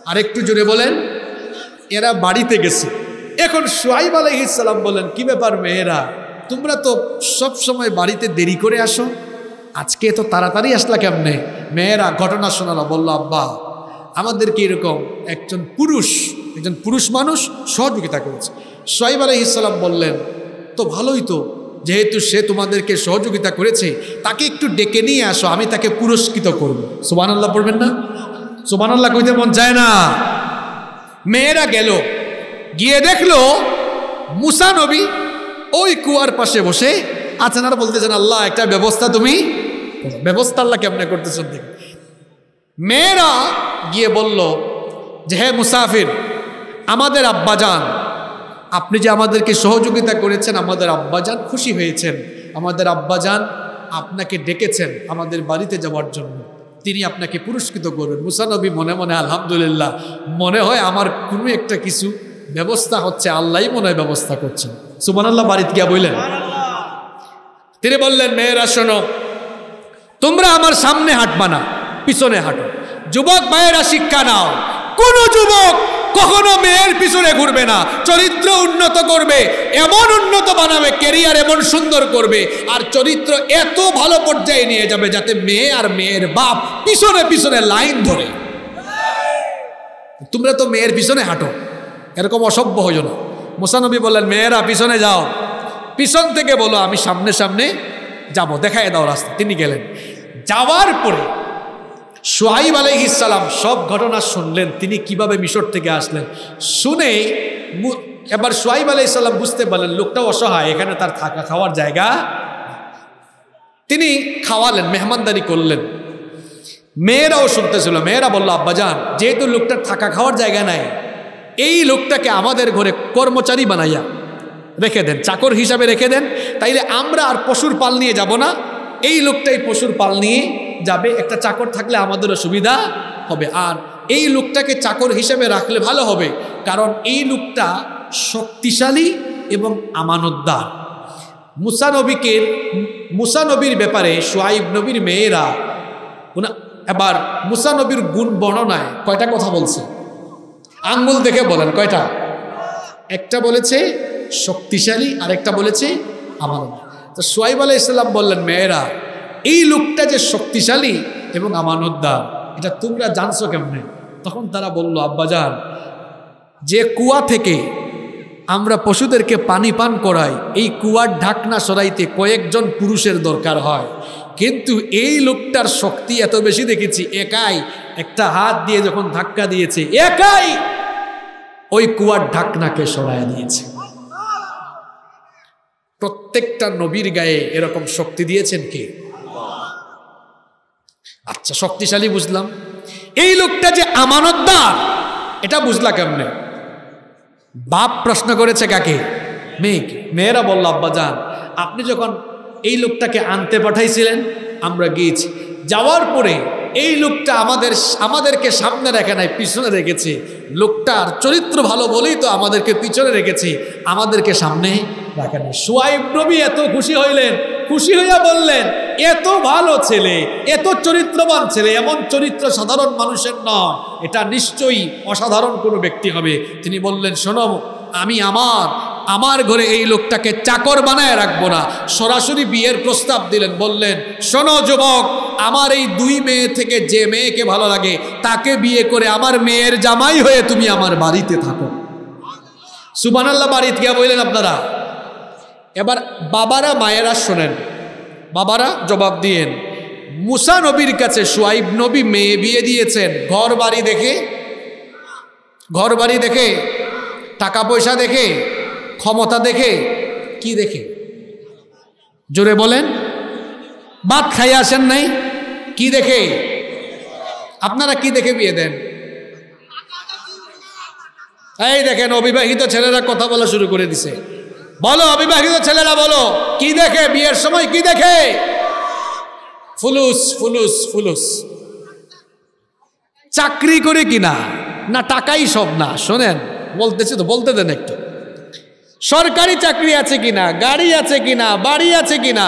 আরেকটু জোরে বলেন, এরা বাড়িতে গেছে। এখন সোহাইব আলহিসাল্লাম বলেন, কি ব্যাপার মেয়েরা, তোমরা তো সব সময় বাড়িতে দেরি করে আসো? আজকে তো তাড়াতাড়ি আসলা কেমনে? মেয়েরা ঘটনা শোনালো, বলল, আব্বা আমাদেরকে এরকম একজন পুরুষ একজন পুরুষ মানুষ সহযোগিতা করেছে। সোহাইব আলহিসাল্লাম বললেন, তো ভালোই তো, যেহেতু সে তোমাদেরকে সহযোগিতা করেছে, তাকে একটু ডেকে নিয়ে আসো, আমি তাকে পুরস্কৃত করব। সুবান আল্লাহ পড়বেন না? সুবান আল্লাহ কইতে মন চায় না। মেয়েরা গেল, গিয়ে দেখল মুসা নবী ওই কুয়ার পাশে বসে আছেন আর বলতেছেন, আল্লাহ, একটা ব্যবস্থা তুমি। ব্যবস্থা আল্লাহ কেমনে করতেছেন দেখি মেয়েরা গিয়ে বলল, যে হে মুসাফির, আমাদের আব্বাজান, আপনি যে আমাদেরকে সহযোগিতা করেছেন, আমাদের আব্বাজান খুশি হয়েছেন। আমাদের আব্বাজান আপনাকে ডেকেছেন আমাদের বাড়িতে যাওয়ার জন্য। তিনি আপনাকে পুরস্কৃত করবেন। মুসানবী মনে মনে আলহামদুলিল্লাহ, মনে হয় আমার কোনো একটা কিছু ব্যবস্থা হচ্ছে, আল্লাহই মনে হয় ব্যবস্থা করছেন। সুমান আল্লাহ বাড়িতে গিয়া বললেন। তিনি বললেন, মেয়েরা শোনো তোমরা আমার সামনে হাঁটবা না, পিছনে হাঁটো। যুবক ভাইয়েরা, শিক্ষা নাও। কোন যুবক কখনো মেয়ের পিছনে ঘুরবে না, চরিত্র উন্নত করবে, এমন উন্নত বানাবে কেরিয়ার এমন সুন্দর করবে, আর চরিত্র এত ভালো পর্যায়ে নিয়ে যাবে যাতে মেয়ে আর মেয়ের বাপ পিছনে পিছনে লাইন ধরে। তোমরা তো মেয়ের পিছনে হাঁটো, এরকম অসভ্য হইও না। মোসানবী বললেন, মেয়েরা, পিছনে যাও। পিছন থেকে বলো, আমি সামনে সামনে যাব, দেখায় দাও রাস্তা। তিনি গেলেন। যাওয়ার পরে সোহাইব আলহিসাল্লাম সব ঘটনা শুনলেন। তিনি কীভাবে মিশর থেকে আসলেন? শুনে এবার সোহাইব আলাইসাল্লাম বুঝতে পারলেন লোকটা অসহায়, এখানে তার থাকা খাওয়ার জায়গা তিনি খাওয়ালেন, মেহমানদারি করলেন। মেয়েরাও শুনতেছিল, মেয়েরা বলল আব্বাজান যেহেতু লোকটার থাকা খাওয়ার জায়গা নাই, এই লোকটাকে আমাদের ঘরে কর্মচারী বানাইয়া রেখে দেন, চাকর হিসাবে রেখে দেন, তাইলে আমরা আর পশুর পাল নিয়ে যাব না এই লোকটাই পশুর পাল নিয়ে যাবে, একটা চাকর থাকলে আমাদেরও সুবিধা হবে। আর এই লোকটাকে চাকর হিসেবে রাখলে ভালো হবে, কারণ এই লোকটা শক্তিশালী এবং আমানতদার। মুসা মুসানবীর ব্যাপারে সোয়াইব নবীর মেয়েরা এবার মুসানবীর গুণ বর্ণনায় কয়টা কথা বলছে? আঙ্গুল দেখে বলেন কয়টা? একটা বলেছে শক্তিশালী আর একটা বলেছে আমানত তো সোয়াইব আলাহ ইসলাম বললেন, মেয়েরা, এই লোকটা যে শক্তিশালী এবং আমানতদার, এটা তোমরা জানছো কেমনে? তখন তারা বলল, আব্বাজান, যে কুয়া থেকে আমরা পশুদেরকে পানি পান করাই, এই কুয়ার ঢাকনা সরাইতে কয়েকজন পুরুষের দরকার হয়। কিন্তু এই লোকটার শক্তি এত বেশি দেখেছি, একাই একটা হাত দিয়ে যখন ধাক্কা দিয়েছে, একাই ওই কুয়ার ঢাকনাকে সরাইয়া দিয়েছে। প্রত্যেকটা নবীর গায়ে এরকম শক্তি দিয়েছেন কে? আচ্ছা শক্তিশালী বুঝলাম। এই লোকটা যে আমানতদার, এটা বুঝলা কেমনে? বাপ প্রশ্ন করেছে কাকে? মেয়েকে। মেয়েরা বলল, আব্বা যান আপনি যখন এই লোকটাকে আনতে পাঠাইছিলেন, আমরা গিয়েছি। যাওয়ার পরে এই লোকটা আমাদের আমাদেরকে সামনে রেখে নাই, পিছনে রেখেছে। লোকটার চরিত্র ভালো বলেই তো আমাদেরকে পিছনে রেখেছে, আমাদেরকে সামনে রাখে নাই। সোয়াইব নবী এত খুশি হইলেন, খুশি হইয়া বললেন, এত ভালো ছেলে, এত চরিত্রবান ছেলে, এমন চরিত্র সাধারণ মানুষের নয়। এটা নিশ্চয়ই অসাধারণ কোনো ব্যক্তি হবে। তিনি বললেন, শোনো আমি আমার আমার ঘরে এই লোকটাকে চাকর বানায় রাখব না। সরাসরি বিয়ের প্রস্তাব দিলেন, বললেন, শোনো যুবক, আমার এই দুই মেয়ে থেকে যে মেয়েকে ভালো লাগে, তাকে বিয়ে করে আমার মেয়ের জামাই হয়ে তুমি আমার বাড়িতে থাকো। সুবানাল্লাহ বাড়িতে গিয়া বললেন আপনারা, এবার বাবারা, মায়েরা শোনেন, বাবারা জবাব দিয়েন, মুসা নবীর কাছে সোয়াইব নবী মেয়ে বিয়ে দিয়েছেন ঘর বাড়ি দেখে ঘর বাড়ি দেখে টাকা পয়সা দেখে, ক্ষমতা দেখে, কি দেখে? জোরে বলেন। ভাত খাই আসেন নাই, কি দেখে? আপনারা কি দেখে বিয়ে দেন? এই দেখেন, অবিবাহিত ছেলেরা কথা বলা শুরু করে দিছে। বলো, অবিবাহিত ছেলেরা বলো, কি দেখে? বিয়ের সময় কি দেখে? ফুলুস ফুলুস ফুলুস। চাকরি করে কিনা? না, টাকাই সব না, শোনেন। বলতেছি তো, বলতে দেন একটু। সরকারি চাকরি আছে কিনা, গাড়ি আছে কিনা, বাড়ি আছে কিনা,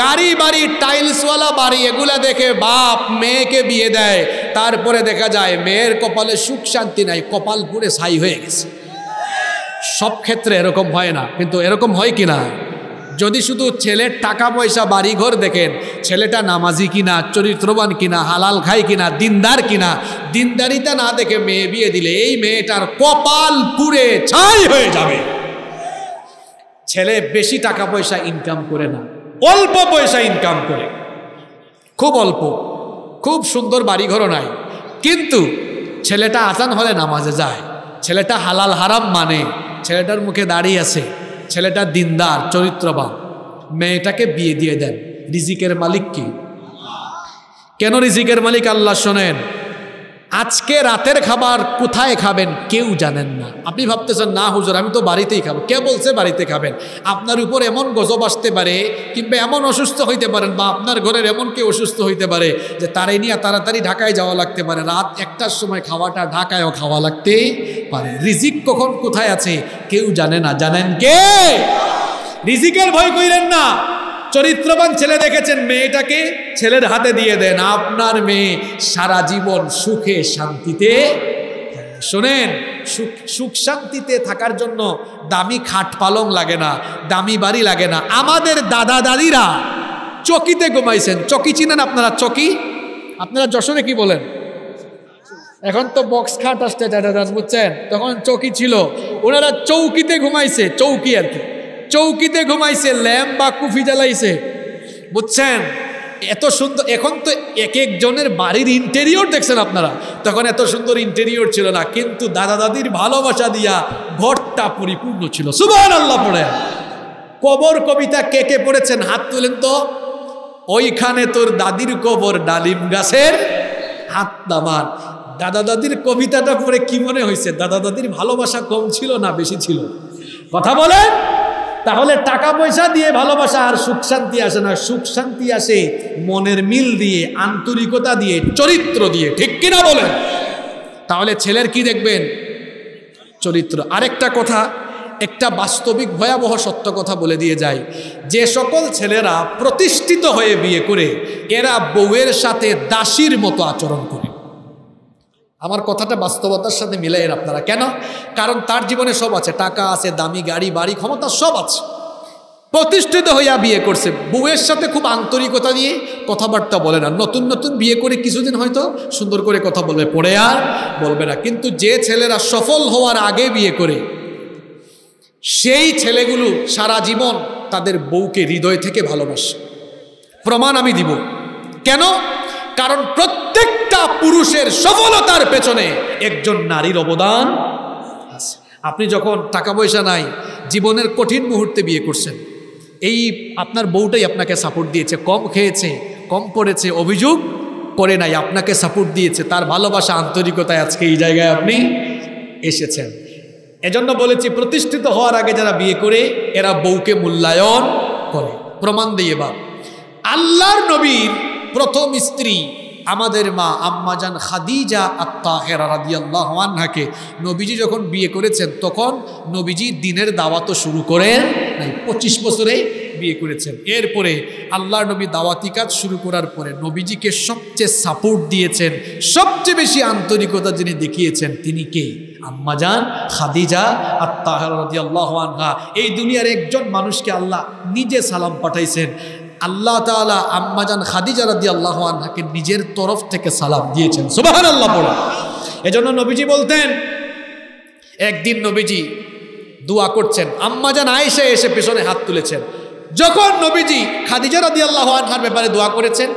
গাড়ি, বাড়ি, টাইলসওয়ালা, বাড়ি, এগুলা দেখে বাপ মেয়েকে বিয়ে দেয়, তারপরে দেখা যায় মেয়ের কপালে সুখ শান্তি নাই, কপাল পুরে ছাই হয়ে গেছে। সব ক্ষেত্রে এরকম হয় না, কিন্তু এরকম হয় কি না যদি শুধু ছেলের টাকা পয়সা বাড়ি ঘর দেখেন, ছেলেটা নামাজি কিনা, চরিত্রবান কিনা, হালাল খায় কিনা, দিনদার কিনা, দিনদারিতা না দেখে মেয়ে বিয়ে দিলে এই মেয়েটার কপাল পুড়ে ছাই হয়ে যাবে। ছেলে বেশি টাকা পয়সা ইনকাম করে না, অল্প পয়সা ইনকাম করে। খুব অল্প, খুব সুন্দর বাড়িঘরও নাই। কিন্তু ছেলেটা আসান হলে নামাজে যায়, ছেলেটা হালাল হারাম মানে ছেলেটার মুখে দাঁড়িয়ে আছে। ছেলেটা দিনদার, চরিত্রবান। মেয়েটাকে বিয়ে দিয়ে দেন। রিজিকের মালিক কি? কেন রিজিকের মালিক? আল্লাহ শোনেন। আজকে রাতের খাবার কোথায় খাবেন কেউ জানেন না। আপনি ভাবতেছেন, না হুজুর, আমি তো বাড়িতেই খাব। কে বলছে বাড়িতে খাবেন? আপনার উপর এমন গজব আসতে পারে, কিংবা এমন অসুস্থ হইতে পারেন, বা আপনার ঘরের এমন কেউ অসুস্থ হইতে পারে, যে তারাই নিয়ে তাড়াতাড়ি ঢাকায় যাওয়া লাগতে পারে। রাত একটার সময় খাওয়াটা ঢাকায়ও খাওয়া লাগতে পারে। রিজিক কখন কোথায় আছে, কেউ জানে না। জানেন কে? রিজিকের ভয় কইলেন না। চরিত্রবান ছেলে দেখেছেন মেয়েটাকে, ছেলের হাতে দিয়ে দেন, আপনার মেয়ে সারা জীবন সুখে শান্তিতে শোনেন, সুখ সুখ শান্তিতে থাকার জন্য দামি খাট পালং লাগে না, দামি বাড়ি লাগে না। আমাদের দাদা দাদিরা চকিতে ঘুমাইছেন। চকি চিনেন আপনারা চকি? আপনারা যশোরে কি বলেন? এখন তো বক্স খাট আসতে বুঝছেন? তখন চকি ছিল। ওনারা চৌকিতে ঘুমাইছে, চৌকি আর কি। চৌকিতে ঘুমাইছে, ল্যাম্প বা কুফি জ্বালাইছে। বুঝছেন? এত সুন্দর, এখন তো এক একজনের বাড়ির ইন্টেরিয়র দেখছেন আপনারা। তখন এত সুন্দর ইন্টেরিয়র ছিল না, কিন্তু দাদা দাদির ভালোবাসা দিয়া ঘরটা পরিপূর্ণ ছিল। সুবান আল্লাহ পড়ে কবর কবিতা কে কে পড়েছেন? হাত তুলেন তো। ওইখানে তোর দাদির কবর ডালিম গাছের হাত নামান। দাদা দাদির কবিতাটা পড়ে কি মনে হয়েছে? দাদা দাদির ভালোবাসা কম ছিল না বেশি ছিল? কথা বলেন। তাহলে টাকা পয়সা দিয়ে ভালোবাসা আর সুখ শান্তি আসে না। সুখ শান্তি আসে মনের মিল দিয়ে, আন্তরিকতা দিয়ে, চরিত্র দিয়ে। ঠিক কিনা বলেন? তাহলে ছেলের কি দেখবেন? চরিত্র। আরেকটা কথা, একটা বাস্তবিক ভয়াবহ সত্য কথা বলে দিয়ে যায় যে সকল ছেলেরা প্রতিষ্ঠিত হয়ে বিয়ে করে, এরা বউয়ের সাথে দাসীর মতো আচরণ করে। আমার কথাটা বাস্তবতার সাথে মিলাইয়েন আপনারা। কেন? কারণ তার জীবনে সব আছে। টাকা আছে, দামি গাড়ি, বাড়ি, ক্ষমতা সব আছে। প্রতিষ্ঠিত হইয়া বিয়ে করছে। বউয়ের সাথে খুব আন্তরিকতা দিয়ে কথাবার্তা বলে না। নতুন নতুন বিয়ে করে কিছুদিন হয়তো সুন্দর করে কথা বলবে। পড়ে আর বলবে না। কিন্তু যে ছেলেরা সফল হওয়ার আগে বিয়ে করে, সেই ছেলেগুলো সারা জীবন তাদের বউকে হৃদয় থেকে ভালোবাসে। প্রমাণ আমি দিব। কেন? কারণ প্রত্যেকটা পুরুষের সফলতার পেছনে একজন নারীর অবদান আপনি যখন টাকা পয়সা নাই, জীবনের কঠিন মুহূর্তে বিয়ে করছেন, এই আপনার বউটাই আপনাকে সাপোর্ট দিয়েছে, কম খেয়েছে, কম পড়েছে, অভিযোগ করে নাই, আপনাকে সাপোর্ট দিয়েছে, তার ভালোবাসা, আন্তরিকতায় আজকে এই জায়গায় আপনি এসেছেন। এজন্য বলেছি, প্রতিষ্ঠিত হওয়ার আগে যারা বিয়ে করে, এরা বউকে মূল্যায়ন করে। প্রমাণ দিয়ে বা আল্লাহর নবীর প্রথম স্ত্রী আমাদের মা আম্মাজান খাদিজা আত্মাহেরা রাদিয়াল্লাহ আনহাকে নবীজি যখন বিয়ে করেছেন, তখন নবীজি দিনের দাওয়াতও শুরু করেন নাই, পঁচিশ বছরে বিয়ে করেছেন। এরপরে আল্লাহর নবী দাওয়াতি কাজ শুরু করার পরে নবীজিকে সবচেয়ে সাপোর্ট দিয়েছেন, সবচেয়ে বেশি আন্তরিকতা যিনি দেখিয়েছেন, তিনি কে? আম্মাজান খাদিজা আনহা। এই দুনিয়ার একজন মানুষকে আল্লাহ নিজে সালাম পাঠাইছেন। আল্লাহ তালা আম্মাজান খাদিজা রাদি আল্লাহ আনহাকে নিজের তরফ থেকে সালাম দিয়েছেন। সুবাহান আল্লাহ পড়া। এজন্য নবীজি বলতেন, একদিন নবীজি দোয়া করছেন। আম্মাজান আয়েশা এসে পেছনে হাত তুলেছেন। যখন নবীজি খাদিজা রাদি আল্লাহ আনহার ব্যাপারে দোয়া করেছেন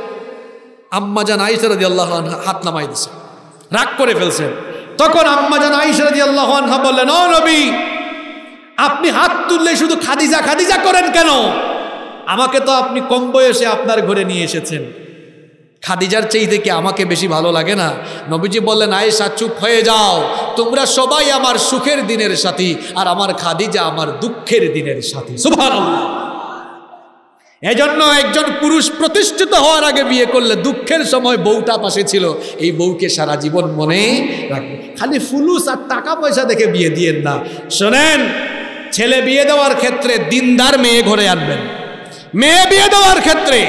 আম্মাজান আয়েশা রাদি আল্লাহ আনহা হাত নামাই দিয়েছেন রাগ করে ফেলছেন। তখন আম্মাজান আয়েশা রাদি আল্লাহ আনহা বললেন, ও নবী, আপনি হাত তুললে শুধু খাদিজা খাদিজা করেন কেন? আমাকে তো আপনি কম বয়সে আপনার ঘরে নিয়ে এসেছেন। খাদিজার চেয়ে থেকে আমাকে বেশি ভালো লাগে না? নবীজি বললেন, আয়েশা, চুপ হয়ে যাও। তোমরা সবাই আমার সুখের দিনের সাথী আর আমার খাদিজা আমার দুঃখের দিনের সাথী। সুবহানাল্লাহ। এজন্য একজন পুরুষ প্রতিষ্ঠিত হওয়ার আগে বিয়ে করলে দুঃখের সময় বউটা পাশে ছিল। এই বউকে সারা জীবন মনে রাখবে। খালি ফুলুস আর টাকা পয়সা দেখে বিয়ে দিয়েন না। শোনেন, ছেলে বিয়ে দেওয়ার ক্ষেত্রে দিনদার মেয়ে ঘরে আনবেন। মেয়ে বিয়ে দেওয়ার ক্ষেত্রে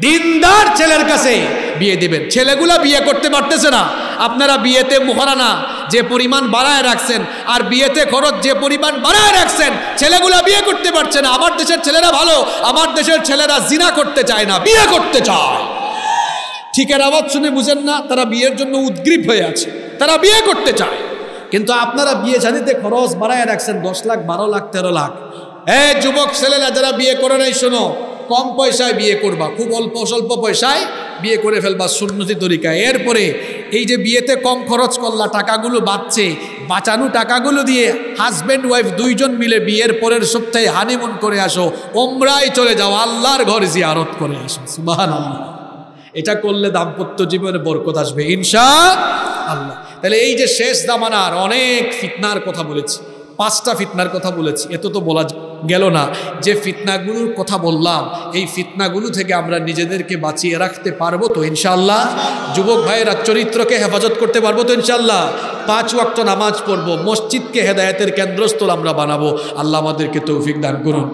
দিনদার ছেলের কাছে বিয়ে দিবেন। ছেলেগুলা বিয়ে করতে পারতেছে না। আপনারা বিয়েতে মোহরানা যে পরিমাণ বাড়ায় রাখছেন আর বিয়েতে খরচ যে পরিমাণ বাড়ায় রাখছেন, ছেলেগুলা বিয়ে করতে পারছে না। আমার দেশের ছেলেরা ভালো, আমার দেশের ছেলেরা জিনা করতে চায় না, বিয়ে করতে চায়। ঠিকের আওয়াজ শুনে বুঝেন না, তারা বিয়ের জন্য উদ্গ্রীব হয়ে আছে। তারা বিয়ে করতে চায়। কিন্তু আপনারা বিয়ে শাদিতে খরচ বাড়ায় রাখছেন দশ লাখ, বারো লাখ, তেরো লাখ। এ যুবক ছেলেরা, যারা বিয়ে করে নাই, শোনো, কম পয়সায় বিয়ে করবা, খুব অল্প স্বল্প পয়সায় বিয়ে করে ফেলবা সুন্নতি তরিকায়। এরপরে এই যে বিয়েতে কম খরচ করলা, টাকাগুলো বাঁচছে, বাঁচানো টাকাগুলো দিয়ে হাজব্যান্ড ওয়াইফ দুইজন মিলে বিয়ের পরের সপ্তাহে হানিমুন করে আসো ওমরাই চলে যাও, আল্লাহর ঘর জিয়ারত করে আসো সুবাহান আল্লাহ এটা করলে দাম্পত্য জীবনে বরকত আসবে ইনশা আল্লাহ তাহলে এই যে শেষ দামানার অনেক ফিতনার কথা বলেছি পাঁচটা ফিতনার কথা বলেছি এত তো বলা গেল না, যে ফিতনাগুলোর কথা বললাম, এই ফিতনাগুলো থেকে আমরা নিজেদেরকে বাঁচিয়ে রাখতে পারব তো ইনশাল্লাহ যুবক ভাইয়েরা, চরিত্রকে হেফাজত করতে পারব তো ইনশাল্লাহ পাঁচ ওয়াক্ত নামাজ পড়ব, মসজিদকে হেদায়তের কেন্দ্রস্থল আমরা বানাবো। আল্লাহ আমাদেরকে তৌফিক দান করুন।